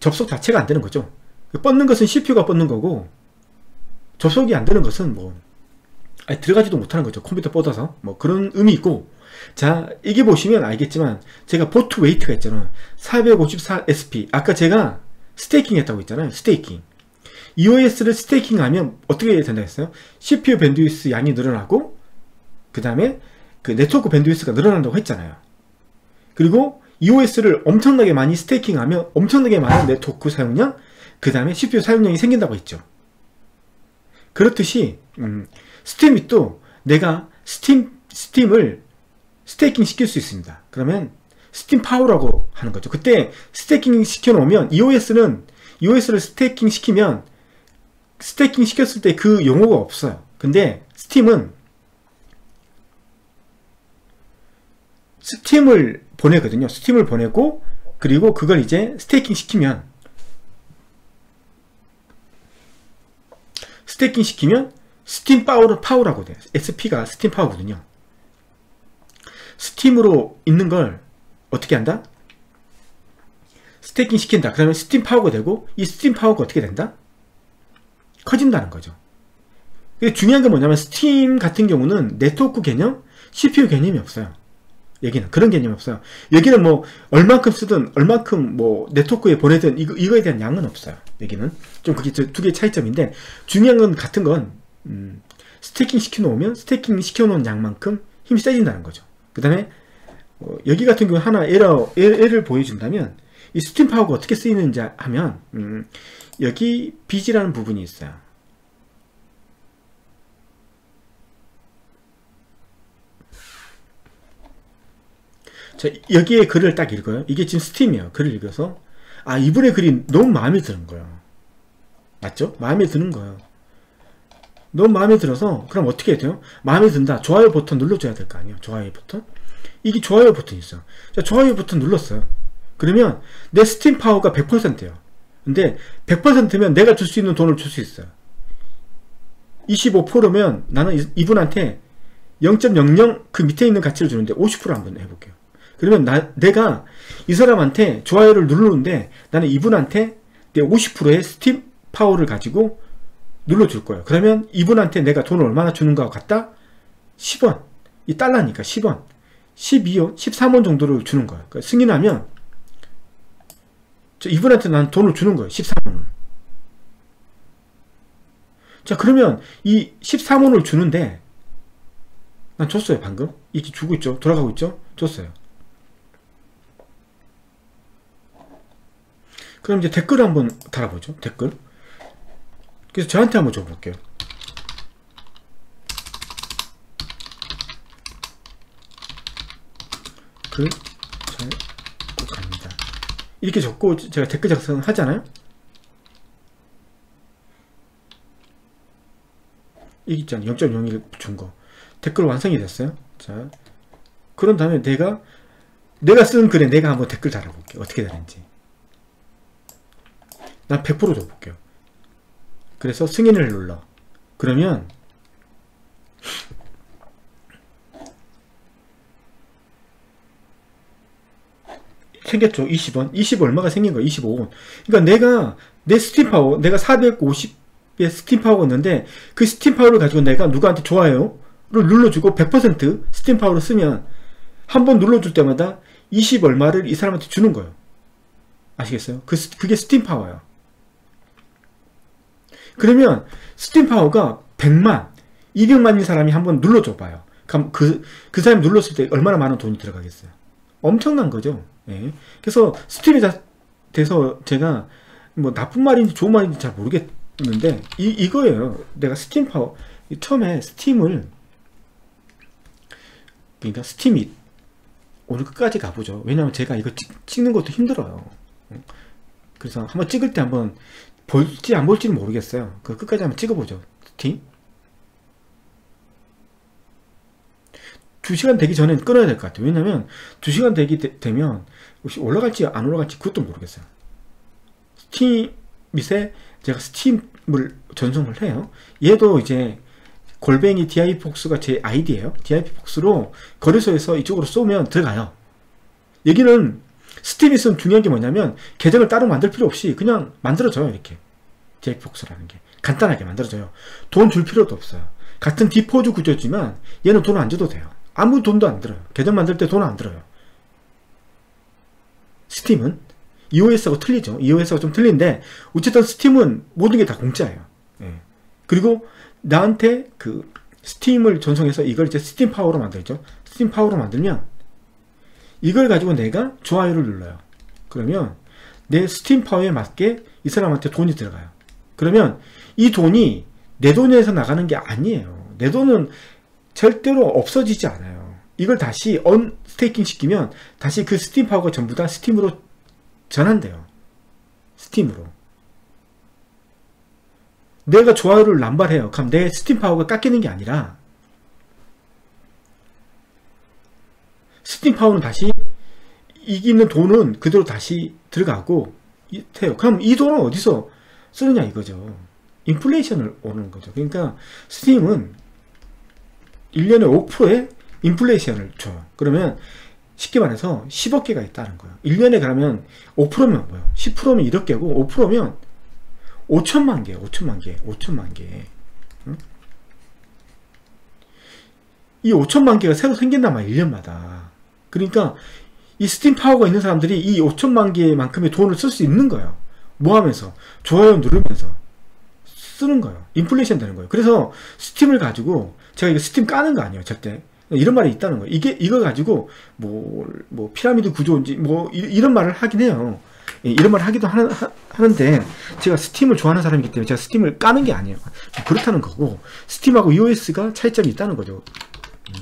접속 자체가 안 되는 거죠. 뻗는 것은 CPU가 뻗는 거고 접속이 안 되는 것은 뭐 아니, 들어가지도 못하는 거죠. 컴퓨터 뻗어서 뭐 그런 의미 있고 자 이게 보시면 알겠지만 제가 vote weight가 있잖아요. 454 SP 아까 제가 staking 했다고 했잖아요. staking. EOS를 staking 하면 어떻게 된다 했어요? CPU bandwidth 양이 늘어나고 그 다음에 그 네트워크 bandwidth가 늘어난다고 했잖아요. 그리고 EOS를 엄청나게 많이 staking 하면 엄청나게 많은 네트워크 사용량 그 다음에 CPU 사용량이 생긴다고 했죠. 그렇듯이 음, Steem이 또 내가 Steem, Steem을 staking 시킬 수 있습니다. 그러면 Steem Power라고 하는 거죠. 그때 staking 시켜놓으면 EOS는 EOS를 staking 시키면 staking 시켰을 때 그 용어가 없어요. 근데 Steem은 Steem을 보내거든요. Steem을 보내고 그리고 그걸 이제 staking 시키면 staking 시키면 Steem Power, Power라고 돼요. SP가 스팀 파워거든요. 스팀으로 있는 걸 어떻게 한다? staking 시킨다. 그러면 Steem Power가 되고 이 Steem Power가 어떻게 된다? 커진다는 거죠. 중요한 게 뭐냐면 Steem 같은 경우는 네트워크 개념, CPU 개념이 없어요. 여기는 그런 개념이 없어요. 여기는 뭐 얼만큼 쓰든 얼만큼 뭐 네트워크에 보내든 이거, 이거에 대한 양은 없어요. 여기는 좀 그게 두 개의 차이점인데 중요한 건 같은 건 음, staking 시켜놓으면 staking 시켜놓은 양만큼 힘이 세진다는 거죠. 그 다음에 어, 여기 같은 경우 하나 에러, 에러를 보여준다면 이 Steem Power가 어떻게 쓰이는지 하면 음, 여기 Busy라는 부분이 있어요. 자 여기에 글을 딱 읽어요. 이게 지금 Steem이에요. 글을 읽어서 아 이분의 글이 너무 마음에 드는 거예요. 맞죠? 마음에 드는 거예요. 너무 마음에 들어서 그럼 어떻게 해야 돼요? 마음에 든다. 좋아요 버튼 눌러줘야 될 거 아니에요. 좋아요 버튼. 이게 좋아요 버튼이 있어. 자, 좋아요 버튼 눌렀어요. 그러면 내 Steem Power가 100%예요. 근데 100%면 내가 줄 수 있는 돈을 줄 수 있어요. 25%면 나는 이분한테 0.00 그 밑에 있는 가치를 주는데 50% 한번 해볼게요. 그러면 나, 내가 이 사람한테 좋아요를 누르는데 나는 이분한테 내 50%의 스팀 파워를 가지고 눌러줄 거예요. 그러면 이분한테 내가 돈을 얼마나 주는가 같다? 10원. 이 달러니까 10원. 12원, 13원 정도를 주는 거예요. 그러니까 승인하면 이분한테 난 돈을 주는 거예요. 13원을. 자 그러면 이 13원을 주는데 난 줬어요 방금 이렇게 주고 있죠 돌아가고 있죠 줬어요 그럼 이제 댓글 한번 달아보죠 댓글 그래서 저한테 한번 줘볼게요 글 잘 꼭 갑니다. 이렇게 적고 제가 댓글 작성 하잖아요. 이 있잖아요. 0.01준 거. 댓글 완성이 됐어요. 자, 그런 다음에 내가 내가 쓴 글에 내가 한번 댓글 달아볼게요. 어떻게 되는지. 난 100% 줘볼게요. 그래서 승인을 눌러. 그러면 생겼죠. 20원. 20 얼마가 생긴 거야. 25원. 그러니까 내가 내 Steem Power, 내가 450의 Steem Power가 있는데 그 Steem Power를 가지고 내가 누구한테 좋아요를 눌러주고 100% Steem Power를 쓰면 한 번 눌러줄 때마다 20 얼마를 이 사람한테 주는 거예요. 아시겠어요? 그, 그게 Steem Power예요. 그러면 Steem Power가 100만, 200만인 사람이 한번 눌러줘 봐요. 그럼 그, 그 사람이 눌렀을 때 얼마나 많은 돈이 들어가겠어요? 엄청난 거죠. 예. 그래서 스팀에 대해서 제가 뭐 나쁜 말인지 좋은 말인지 잘 모르겠는데 이, 이거예요. 내가 스팀 파워 처음에 스팀을 그러니까 스팀이 오늘 끝까지 가보죠. 왜냐하면 제가 이거 찍, 는 것도 힘들어요. 그래서 한번 찍을 때 한번 볼지 안 볼지는 모르겠어요. 그 끝까지 한번 찍어보죠. 스팀. 2시간 되기 전에 끊어야 될 것 같아요. 왜냐면 2시간 되기 되, 면 혹시 올라갈지 안 올라갈지 그것도 모르겠어요. 스팀 밑에 제가 스팀을 전송을 해요. 얘도 이제 골뱅이 DI폭스가 제 아이디예요. DI폭스로 거래소에서 이쪽으로 쏘면 들어가요. 여기는 스팀이 있으면 중요한 게 뭐냐면 계정을 따로 만들 필요 없이 그냥 만들어져요. 이렇게 DI폭스라는 게 간단하게 만들어져요. 돈 줄 필요도 없어요. 같은 DPOS 구조지만 얘는 돈 안 줘도 돼요. 아무 돈도 안 들어요. 계정 만들 때 돈 안 들어요. 스팀은 EOS하고 틀리죠. EOS하고 좀 틀린데 어쨌든 스팀은 모든 게 다 공짜예요. 예. 그리고 나한테 그 스팀을 전송해서 이걸 이제 스팀 파워로 만들죠. 스팀 파워로 만들면 이걸 가지고 내가 좋아요를 눌러요. 그러면 내 스팀 파워에 맞게 이 사람한테 돈이 들어가요. 그러면 이 돈이 내 돈에서 나가는 게 아니에요. 내 돈은 절대로 없어지지 않아요. 이걸 다시 unstaking 시키면 다시 그 스팀 파워가 전부 다 스팀으로 전환돼요. 스팀으로. 내가 좋아요를 남발해요. 그럼 내 스팀 파워가 깎이는 게 아니라 스팀 파워는 다시 이기는 돈은 그대로 다시 들어가고 해요. 그럼 이 돈은 어디서 쓰느냐 이거죠. 인플레이션을 오는 거죠. 그러니까 스팀은 1년에 5%의 인플레이션을 줘요. 그러면 쉽게 말해서 10억 개가 있다는 거예요. 1년에 그러면 5%면 뭐예요? 10%면 1억 개고 5%면 5천만 개, 5천만 개, 5천만 개. 응? 이 5천만 개가 새로 생긴단 말이에요. 1년마다. 그러니까 이 스팀 파워가 있는 사람들이 이 5천만 개만큼의 돈을 쓸 수 있는 거예요. 뭐 하면서? 좋아요 누르면서. 쓰는 거예요. 인플레이션 되는 거예요. 그래서 스팀을 가지고 제가 이거 스팀 까는 거 아니에요. 절대. 이런 말이 있다는 거예요. 이게 이거 가지고 뭐, 뭐 피라미드 구조인지 뭐 이, 런 말을 하긴 해요. 예, 이런 말을 하기도 하, 는 데 제가 스팀을 좋아하는 사람이기 때문에 제가 스팀을 까는 게 아니에요. 그렇다는 거고 스팀하고 EOS가 차이점이 있다는 거죠. 음.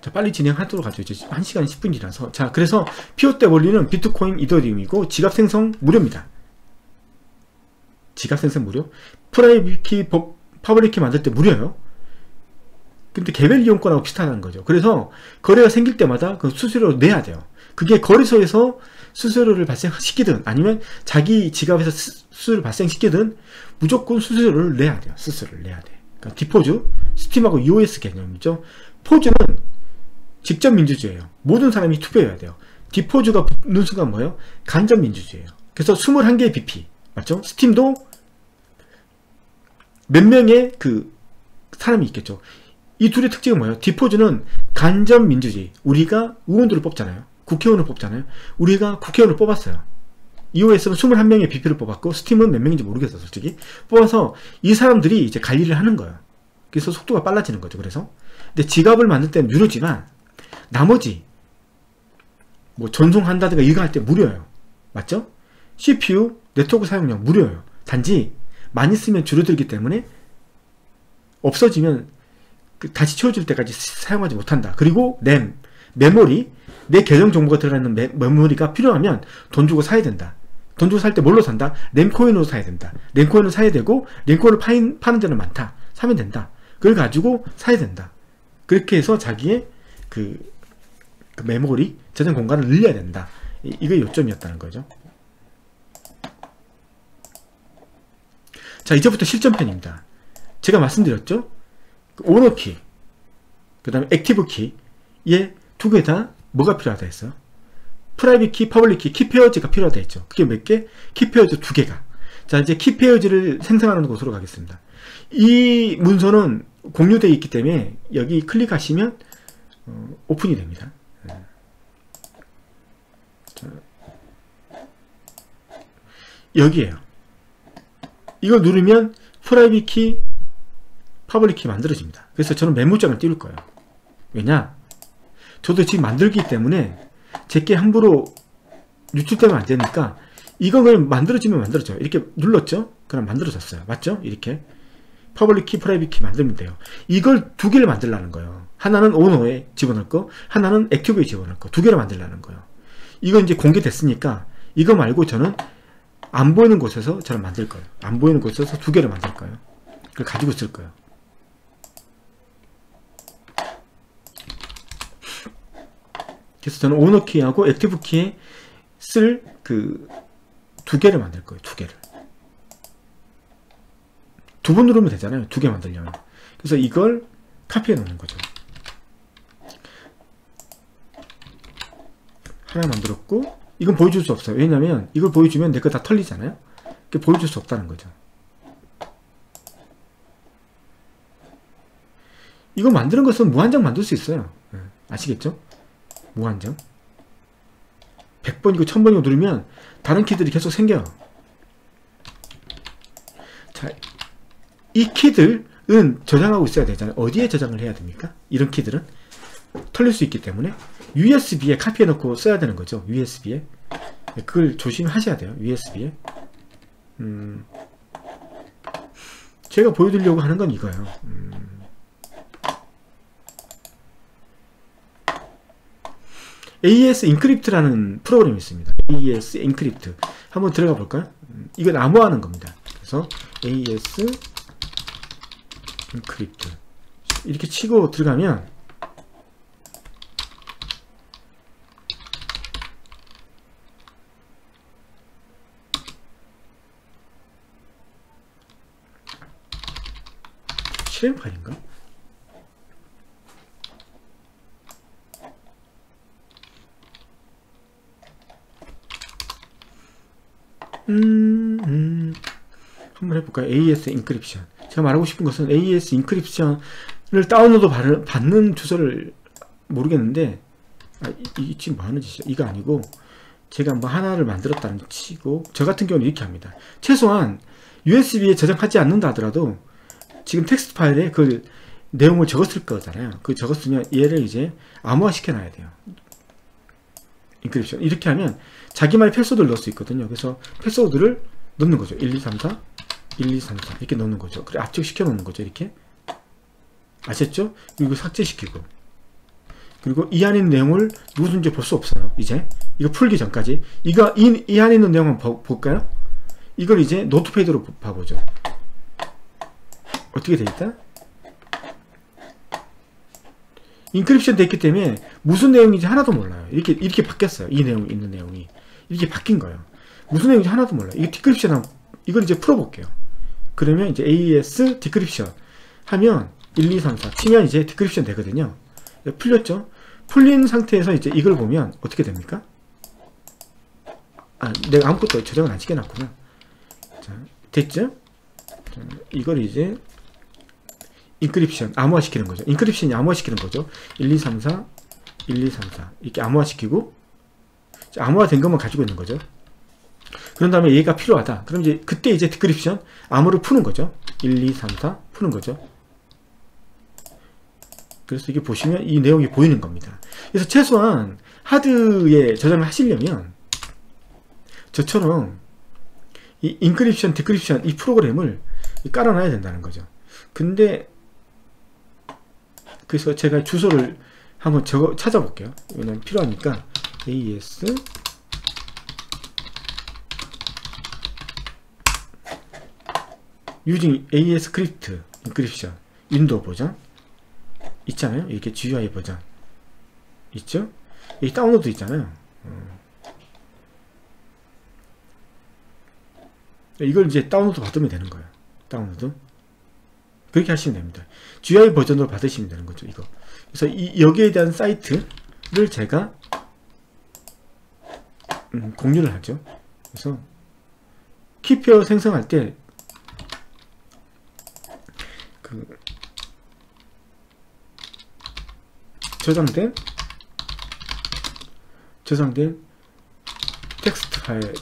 자, 빨리 진행하도록 하죠. 이제 1시간 10분이라서. 자, 그래서 POW 때 원리는 비트코인 이더리움이고 지갑 생성 무료입니다. 지갑 생성 무료. private key public key 만들 때 무료예요. 근데 개별 이용권하고 비슷하다는 거죠. 그래서 거래가 생길 때마다 그 수수료를 내야 돼요. 그게 거래소에서 수수료를 발생시키든 아니면 자기 지갑에서 수수료를 발생시키든 무조건 수수료를 내야 돼요. 수수료를 내야 돼. 그러니까 디포즈, 스팀하고 EOS 개념이죠. 포즈는 직접 민주주의예요. 모든 사람이 투표해야 돼요. 디포즈가 붙는 순간 뭐예요? 간접 민주주의예요. 그래서 21개의 BP 맞죠? 스팀도 몇 명의 그 사람이 있겠죠. 이 둘의 특징은 뭐예요? 디포즈는 간접 민주주의. 우리가 의원들을 뽑잖아요. 국회의원을 뽑잖아요. 우리가 국회의원을 뽑았어요. EOS는 21명의 BP를 뽑았고 스팀은 몇 명인지 모르겠어 솔직히. 뽑아서 이 사람들이 이제 관리를 하는 거예요. 그래서 속도가 빨라지는 거죠. 그래서. 근데 지갑을 만들 때는 유료지만 나머지 뭐 전송한다든가 이거 할 때 무료예요. 맞죠? CPU, 네트워크 사용량 무료예요. 단지 많이 쓰면 줄어들기 때문에 없어지면 그 다시 채워질 때까지 사용하지 못한다. 그리고 램, 메모리, 내 계정 정보가 들어가는 메, 메모리가 필요하면 돈 주고 사야 된다. 돈 주고 살 때 뭘로 산다? 램코인으로 사야 된다. 램코인을 사야 되고 램코인을 파인, 파는 데는 많다. 사면 된다. 그걸 가지고 사야 된다. 그렇게 해서 자기의 그, 그 메모리, 저장 공간을 늘려야 된다. 이, 이게 요점이었다는 거죠. 자, 이제부터 실전편입니다. 제가 말씀드렸죠? owner key, 그 다음에 active key, 얘두 개 다 뭐가 필요하다 했어요? private key, public key, key pairs가 필요하다 했죠. 그게 몇 개? key pairs 두 개가. 자, 이제 key pairs를 생성하는 곳으로 가겠습니다. 이 문서는 공유되어 있기 때문에 여기 클릭하시면 어, 오픈이 됩니다. 여기에요. 이걸 누르면 private key, public key 만들어집니다. 그래서 저는 메모장을 띄울 거예요. 왜냐? 저도 지금 만들기 때문에 제게 함부로 유출되면 안 되니까 이건 그냥 만들어지면 만들어져요. 이렇게 눌렀죠? 그럼 만들어졌어요. 맞죠? 이렇게. public key, private key 만들면 돼요. 이걸 두 개를 만들라는 거예요. 하나는 오너에 집어넣을 거, 하나는 active에 집어넣을 거. 두 개를 만들라는 거예요. 이거 이제 공개됐으니까 이거 말고 저는 안 보이는 곳에서 저는 만들 거예요. 안 보이는 곳에서 두 개를 만들 거예요. 그걸 가지고 있을 거예요. 그래서 저는 owner key하고 active key에 쓸 그 두 개를 만들 거예요. 두 개를. 두 번 누르면 되잖아요. 두 개 만들려면. 그래서 이걸 카피해 놓는 거죠. 하나 만들었고 이건 보여줄 수 없어요. 왜냐면 이걸 보여주면 내 거 다 털리잖아요. 그게 보여줄 수 없다는 거죠. 이거 만드는 것은 무한정 만들 수 있어요. 예, 아시겠죠? 무한정. 100번이고 1000번이고 누르면 다른 키들이 계속 생겨요. 자, 이 키들은 저장하고 있어야 되잖아요. 어디에 저장을 해야 됩니까? 이런 키들은 털릴 수 있기 때문에 USB에 카피해 놓고 써야 되는 거죠. USB에. 그걸 조심하셔야 돼요. USB에. 음, 제가 보여드리려고 하는 건 이거예요. 음, AES Encrypt라는 프로그램이 있습니다. AES Encrypt. 한번 들어가 볼까요? 음, 이건 암호하는 겁니다. 그래서 AES 인크립트. 이렇게 치고 들어가면 실행 파일인가? 음, 음. 한번 해볼까요? AES encryption. 제가 말하고 싶은 것은 AES 인크립션을 다운로드 받는 주소를 모르겠는데, 아, 이, 이 지금 뭐 하는 짓이야? 이거 아니고, 제가 뭐 하나를 만들었다는 치고, 저 같은 경우는 이렇게 합니다. 최소한 USB에 저장하지 않는다 하더라도, 지금 텍스트 파일에 그 내용을 적었을 거잖아요. 그 적었으면 얘를 이제 암호화 시켜놔야 돼요. encryption. 이렇게 하면 자기만의 패스워드를 넣을 수 있거든요. 그래서 패스워드를 넣는 거죠. 1, 2, 3, 4, 1, 2, 3, 4 이렇게 넣는 거죠. 그래 압축시켜 놓는 거죠. 이렇게 아셨죠? 그리고 삭제시키고 그리고 이 안에 있는 내용을 누구든지 볼 수 없어요. 이제 이거 풀기 전까지 이거 이, 이 안에 있는 내용 한번 볼까요? 이걸 이제 노트패드로 봐보죠. 어떻게 돼 있다? encryption 됐기 때문에 무슨 내용인지 하나도 몰라요. 이렇게 이렇게 바뀌었어요. 이 내용 있는 내용이 이렇게 바뀐 거예요. 무슨 내용인지 하나도 몰라요. 이거 decryption 한 이걸 이제 풀어볼게요. 그러면 이제 AES decryption 하면 1, 2, 3, 4 치면 이제 decryption 되거든요. 풀렸죠? 풀린 상태에서 이제 이걸 보면 어떻게 됩니까? 아, 내가 아무것도 저장을 안 시켜놨구나. 자, 됐죠? 자, 이걸 이제 encryption, 암호화 시키는 거죠. encryption이 암호화 시키는 거죠. 1, 2, 3, 4, 1, 2, 3, 4. 이렇게 암호화 시키고, 암호화 된 것만 가지고 있는 거죠. 그런 다음에 얘가 필요하다. 그럼 이제 그때 이제 decryption, 암호를 푸는 거죠. 1, 2, 3, 4 푸는 거죠. 그래서 이게 보시면 이 내용이 보이는 겁니다. 그래서 최소한 하드에 저장을 하시려면 저처럼 이 encryption, decryption 이 프로그램을 깔아놔야 된다는 거죠. 근데 그래서 제가 주소를 한번 적어 찾아볼게요. 왜냐면 필요하니까 AES using AES Crypt encryption 윈도우 버전 있잖아요. 이렇게 GUI 버전 있죠? 여기 다운로드 있잖아요. 어. 이걸 이제 다운로드 받으면 되는 거예요. 다운로드 그렇게 하시면 됩니다. GUI 버전으로 받으시면 되는 거죠. 이거. 그래서 이, 여기에 대한 사이트를 제가 음, 공유를 하죠. 그래서 key pair 생성할 때 그 저장된 저장된 텍스트 파일을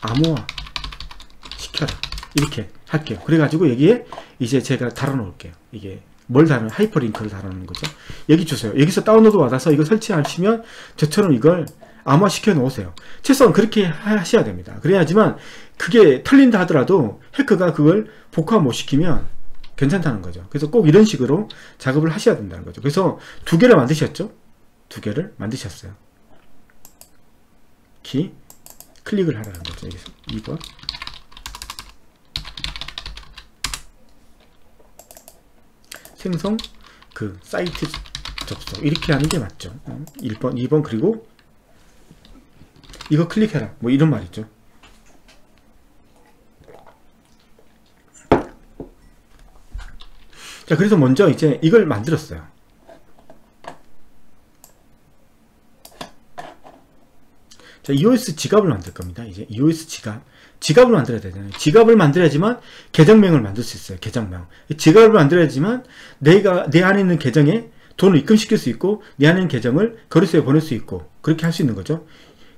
암호화 시켜라. 이렇게 할게요. 그래가지고 여기에 이제 제가 달아놓을게요. 이게 뭘 달아 하이퍼링크를 달아놓는 거죠? 여기 주세요. 여기서 다운로드 받아서 이거 설치하시면 저처럼 이걸 암호화 시켜 놓으세요. 최소한 그렇게 하셔야 됩니다. 그래야지만 그게 털린다 하더라도 해커가 그걸 복화 못 시키면 괜찮다는 거죠. 그래서 꼭 이런 식으로 작업을 하셔야 된다는 거죠. 그래서 두 개를 만드셨죠? 두 개를 만드셨어요. 키 클릭을 하라는 거죠. 여기서 2번 생성 그 사이트 접속. 이렇게 하는 게 맞죠. 1번 2번 그리고 이거 클릭해라. 뭐 이런 말이죠. 자 그래서 먼저 이제 이걸 만들었어요 자 EOS 지갑을 만들 겁니다 이제 EOS 지갑 지갑을 만들어야 되잖아요 지갑을 만들어야지만 계정명을 만들 수 있어요 계정명 지갑을 만들어야지만 내가 내 안에 있는 계정에 돈을 입금시킬 수 있고 내 안에 있는 계정을 거래소에 보낼 수 있고 그렇게 할 수 있는 거죠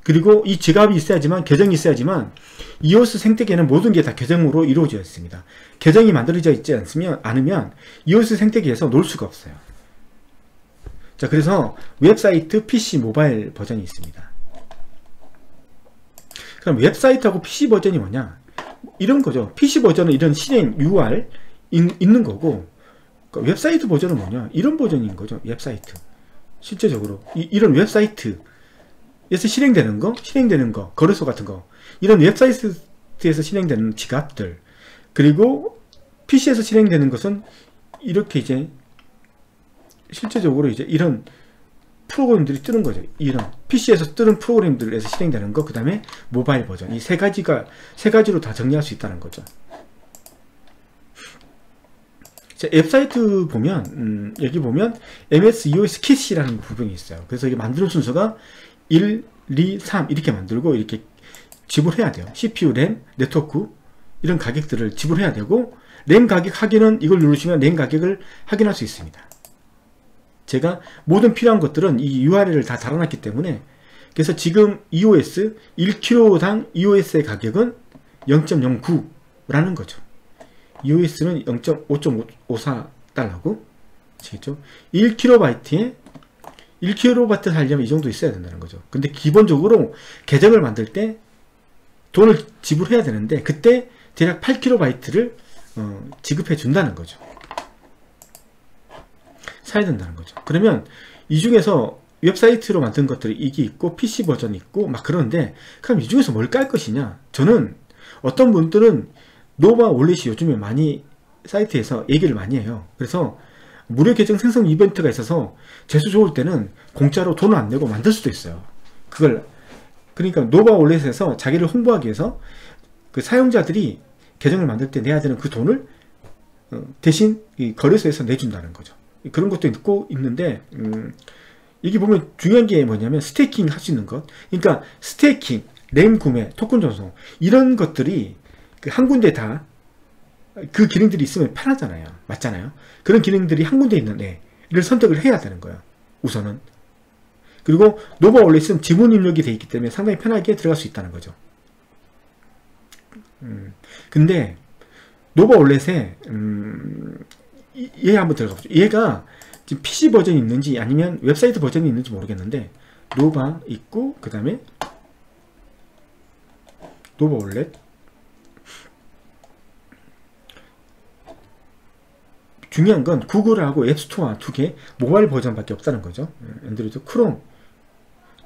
그리고 이 지갑이 있어야지만 계정이 있어야지만 EOS 생태계는 모든 게 다 계정으로 이루어져 있습니다. 계정이 만들어져 있지 않으면 않으면 EOS 생태계에서 놀 수가 없어요. 자 그래서 웹사이트 PC 모바일 버전이 있습니다. 그럼 웹사이트하고 PC 버전이 뭐냐? 이런 거죠. PC 버전은 이런 실행 UR 있, 는 거고 그러니까 웹사이트 버전은 뭐냐? 이런 버전인 거죠. 웹사이트. 실제적으로 이, 이런 웹사이트 에서 실행되는 거, 실행되는 거, 거래소 같은 거 이런 웹사이트에서 실행되는 지갑들 그리고 PC에서 실행되는 것은 이렇게 이제 실제적으로 이제 이런 프로그램들이 뜨는 거죠. 이런 PC에서 뜨는 프로그램들에서 실행되는 거, 그 다음에 모바일 버전 이 세 가지가 세 가지로 다 정리할 수 있다는 거죠. 자, 웹사이트 보면 음, 여기 보면 MS EOS 킷이라는 부분이 있어요. 그래서 이게 만드는 순서가 1, 2, 3 이렇게 만들고 이렇게 지불해야 돼요. CPU, 램, 네트워크 이런 가격들을 지불해야 되고 램 가격 확인은 이걸 누르시면 램 가격을 확인할 수 있습니다. 제가 모든 필요한 것들은 이 URL을 다 달아놨기 때문에 그래서 지금 EOS 1kg당 EOS의 가격은 0.09라는 거죠. EOS는 0.5.54달러고 아시겠죠? 1kB에 1kW 살려면 이 정도 있어야 된다는 거죠. 근데 기본적으로 계정을 만들 때 돈을 지불해야 되는데 그때 대략 8kB를 어, 지급해 준다는 거죠. 사야 된다는 거죠. 그러면 이 중에서 웹사이트로 만든 것들이 이게 있고 PC 버전이 있고 막 그런데 그럼 이 중에서 뭘 깔 것이냐 저는 어떤 분들은 Nova Wallet이 요즘에 많이 사이트에서 얘기를 많이 해요 그래서 무료 계정 생성 이벤트가 있어서 재수 좋을 때는 공짜로 돈을 안 내고 만들 수도 있어요. 그걸 그러니까 Nova Wallet에서 자기를 홍보하기 위해서 그 사용자들이 계정을 만들 때 내야 되는 그 돈을 어, 대신 거래소에서 내준다는 거죠. 그런 것도 있고 있는데 음, 이게 보면 중요한 게 뭐냐면 staking 할 수 있는 것. 그러니까 staking, 램 구매, 토큰 전송 이런 것들이 그 한 군데 다 그 기능들이 있으면 편하잖아요. 맞잖아요. 그런 기능들이 한 군데 있는 애를 선택을 해야 되는 거예요. 우선은. 그리고 Nova Wallet은 지문 입력이 돼 있기 때문에 상당히 편하게 들어갈 수 있다는 거죠. 음, 근데 Nova Wallet에 음, 얘 한번 들어가 보죠. 얘가 지금 PC 버전이 있는지 아니면 웹사이트 버전이 있는지 모르겠는데 Nova 있고 그 다음에 Nova Wallet 중요한 건 구글하고 앱스토어 두 개 모바일 버전밖에 없다는 거죠. Android Chrome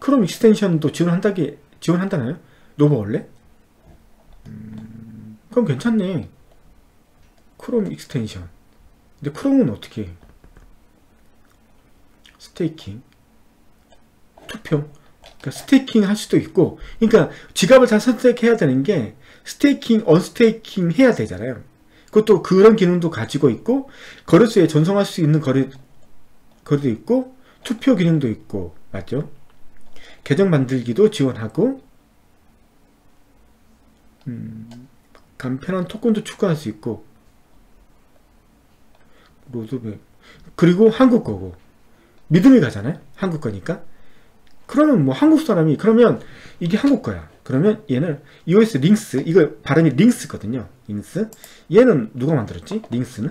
Chrome extension도 지원한다게 지원한다나요? Nova Wallet? 음, 그럼 괜찮네. Chrome extension. 근데 Chrome은 어떻게? 해? staking, 투표. 그러니까 staking 할 수도 있고, 그러니까 지갑을 잘 선택해야 되는 게 staking, unstaking 해야 되잖아요. 그것도 그런 기능도 가지고 있고 거래소에 전송할 수 있는 거래 거래도 있고 투표 기능도 있고 맞죠? 계정 만들기도 지원하고 음, 간편한 토큰도 추가할 수 있고 roadmap 그리고 한국 거고 믿음이 가잖아요. 한국 거니까. 그러면 뭐 한국 사람이 그러면 이게 한국 거야. 그러면 얘는 EOS Lynx 이거 발음이 Lynx거든요. Lynx. 얘는 누가 만들었지? Lynx는?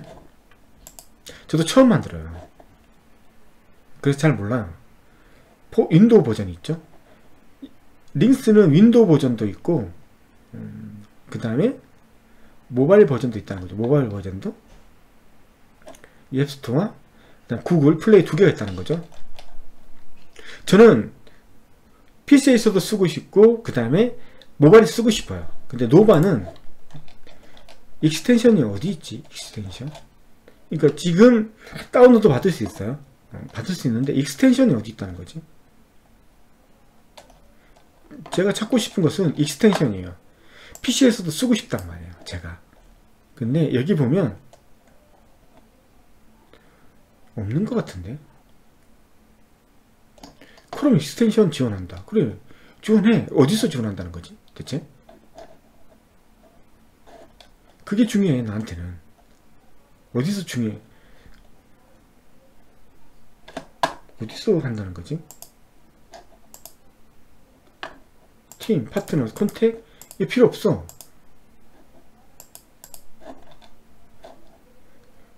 저도 처음 만들어요. 그래서 잘 몰라요. for, 윈도우 버전이 있죠. Lynx는 윈도우 버전도 있고 음, 그 다음에 모바일 버전도 있다는 거죠. 모바일 버전도 앱스토어와 그다음 구글 플레이 두 개가 있다는 거죠. 저는 PC에서도 쓰고 싶고 그 다음에 모바일에 쓰고 싶어요. 근데 Nova는 extension이 어디 있지? extension? 그러니까 지금 다운로드 받을 수 있어요. 어, 받을 수 있는데 extension이 어디 있다는 거지? 제가 찾고 싶은 것은 extension이에요. PC에서도 쓰고 싶단 말이에요. 제가. 근데 여기 보면 없는 것 같은데? Chrome extension 지원한다. 그래. 지원해. 어디서 지원한다는 거지? 대체? 그게 중요해, 나한테는. 어디서 중요해? 어디서 한다는 거지? 팀, 파트너, contact? 이게 필요 없어.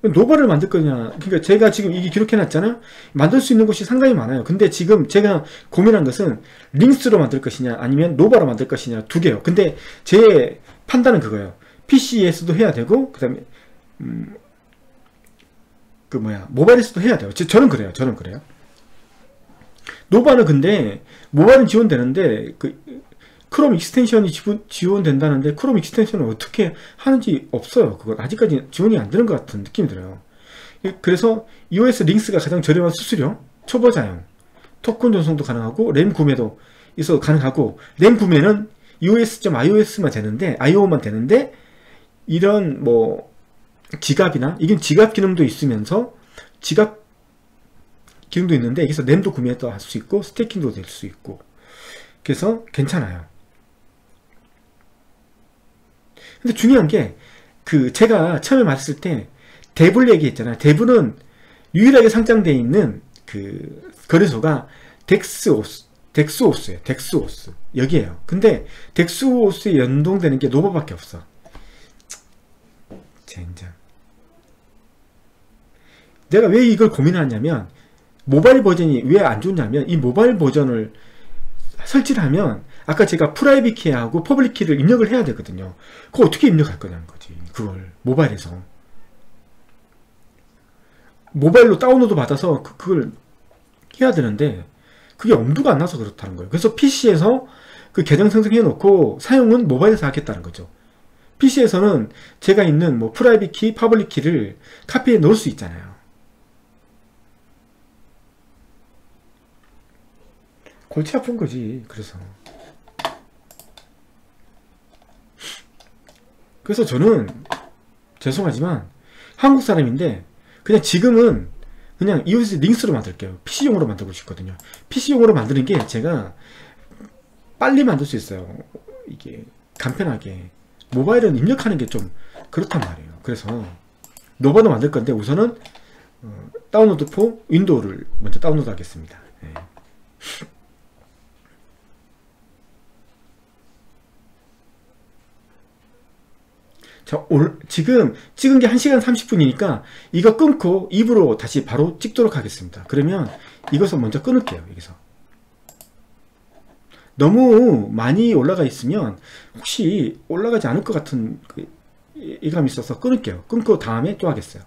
Nova를 만들 거냐. 그러니까 제가 지금 이게 기록해 놨잖아요. 만들 수 있는 곳이 상당히 많아요. 근데 지금 제가 고민한 것은 Lynx로 만들 것이냐, 아니면 Nova로 만들 것이냐 두 개요. 근데 제 판단은 그거예요. PC에서도 해야 되고, 그 다음에, 음, 그 뭐야, 모바일에서도 해야 돼요. 저, 저는 그래요. 저는 그래요. Nova는 근데, 모바일은 지원되는데, 그, Chrome extension이 지원된다는데 Chrome extension을 어떻게 하는지 없어요. 그건 아직까지 지원이 안 되는 것 같은 느낌이 들어요. 그래서 EOS Lynx가 가장 저렴한 수수료, 초보자용, 토큰 전송도 가능하고 램 구매도 있어 가능하고 램 구매는 EOS.iOS만 되는데 iO만 되는데 이런 뭐 지갑이나 이게 지갑 기능도 있으면서 지갑 기능도 있는데 여기서 램도 구매도 할 수 있고 스테이킹도 될 수 있고 그래서 괜찮아요. 근데 중요한 게, 그, 제가 처음에 말했을 때, 대불 얘기했잖아요. 대불은 유일하게 상장되어 있는 그, 거래소가 DEXEOS, DEXEOS예요. DEXEOS. 여기에요. 근데, DEXEOS에 연동되는 게 Nova밖에 없어. 젠장. 내가 왜 이걸 고민하냐면, 모바일 버전이 왜 안 좋냐면, 이 모바일 버전을 설치를 하면, 아까 제가 private key하고 public key를 입력을 해야 되거든요. 그거 어떻게 입력할 거냐는 거지. 그걸 모바일에서. 모바일로 다운로드 받아서 그, 그걸 해야 되는데 그게 엄두가 안 나서 그렇다는 거예요. 그래서 PC에서 그 계정 생성해 놓고 사용은 모바일에서 하겠다는 거죠. PC에서는 제가 있는 뭐 private key, public key를 카피해 넣을 수 있잖아요. 골치 아픈 거지. 그래서. 그래서 저는 죄송하지만 한국 사람인데 그냥 지금은 그냥 EOS Lynx로 만들게요. PC용으로 만들고 싶거든요. PC용으로 만드는 게 제가 빨리 만들 수 있어요. 이게 간편하게. 모바일은 입력하는 게 좀 그렇단 말이에요. 그래서 Nova도 만들 건데 우선은 어, download for Windows를 먼저 다운로드 하겠습니다. 네. 자, 올, 지금 찍은 게 1시간 30분이니까 이거 끊고 입으로 다시 바로 찍도록 하겠습니다. 그러면 이것을 먼저 끊을게요. 여기서. 너무 많이 올라가 있으면 혹시 올라가지 않을 것 같은 그, 이감이 있어서 끊을게요. 끊고 다음에 또 하겠어요.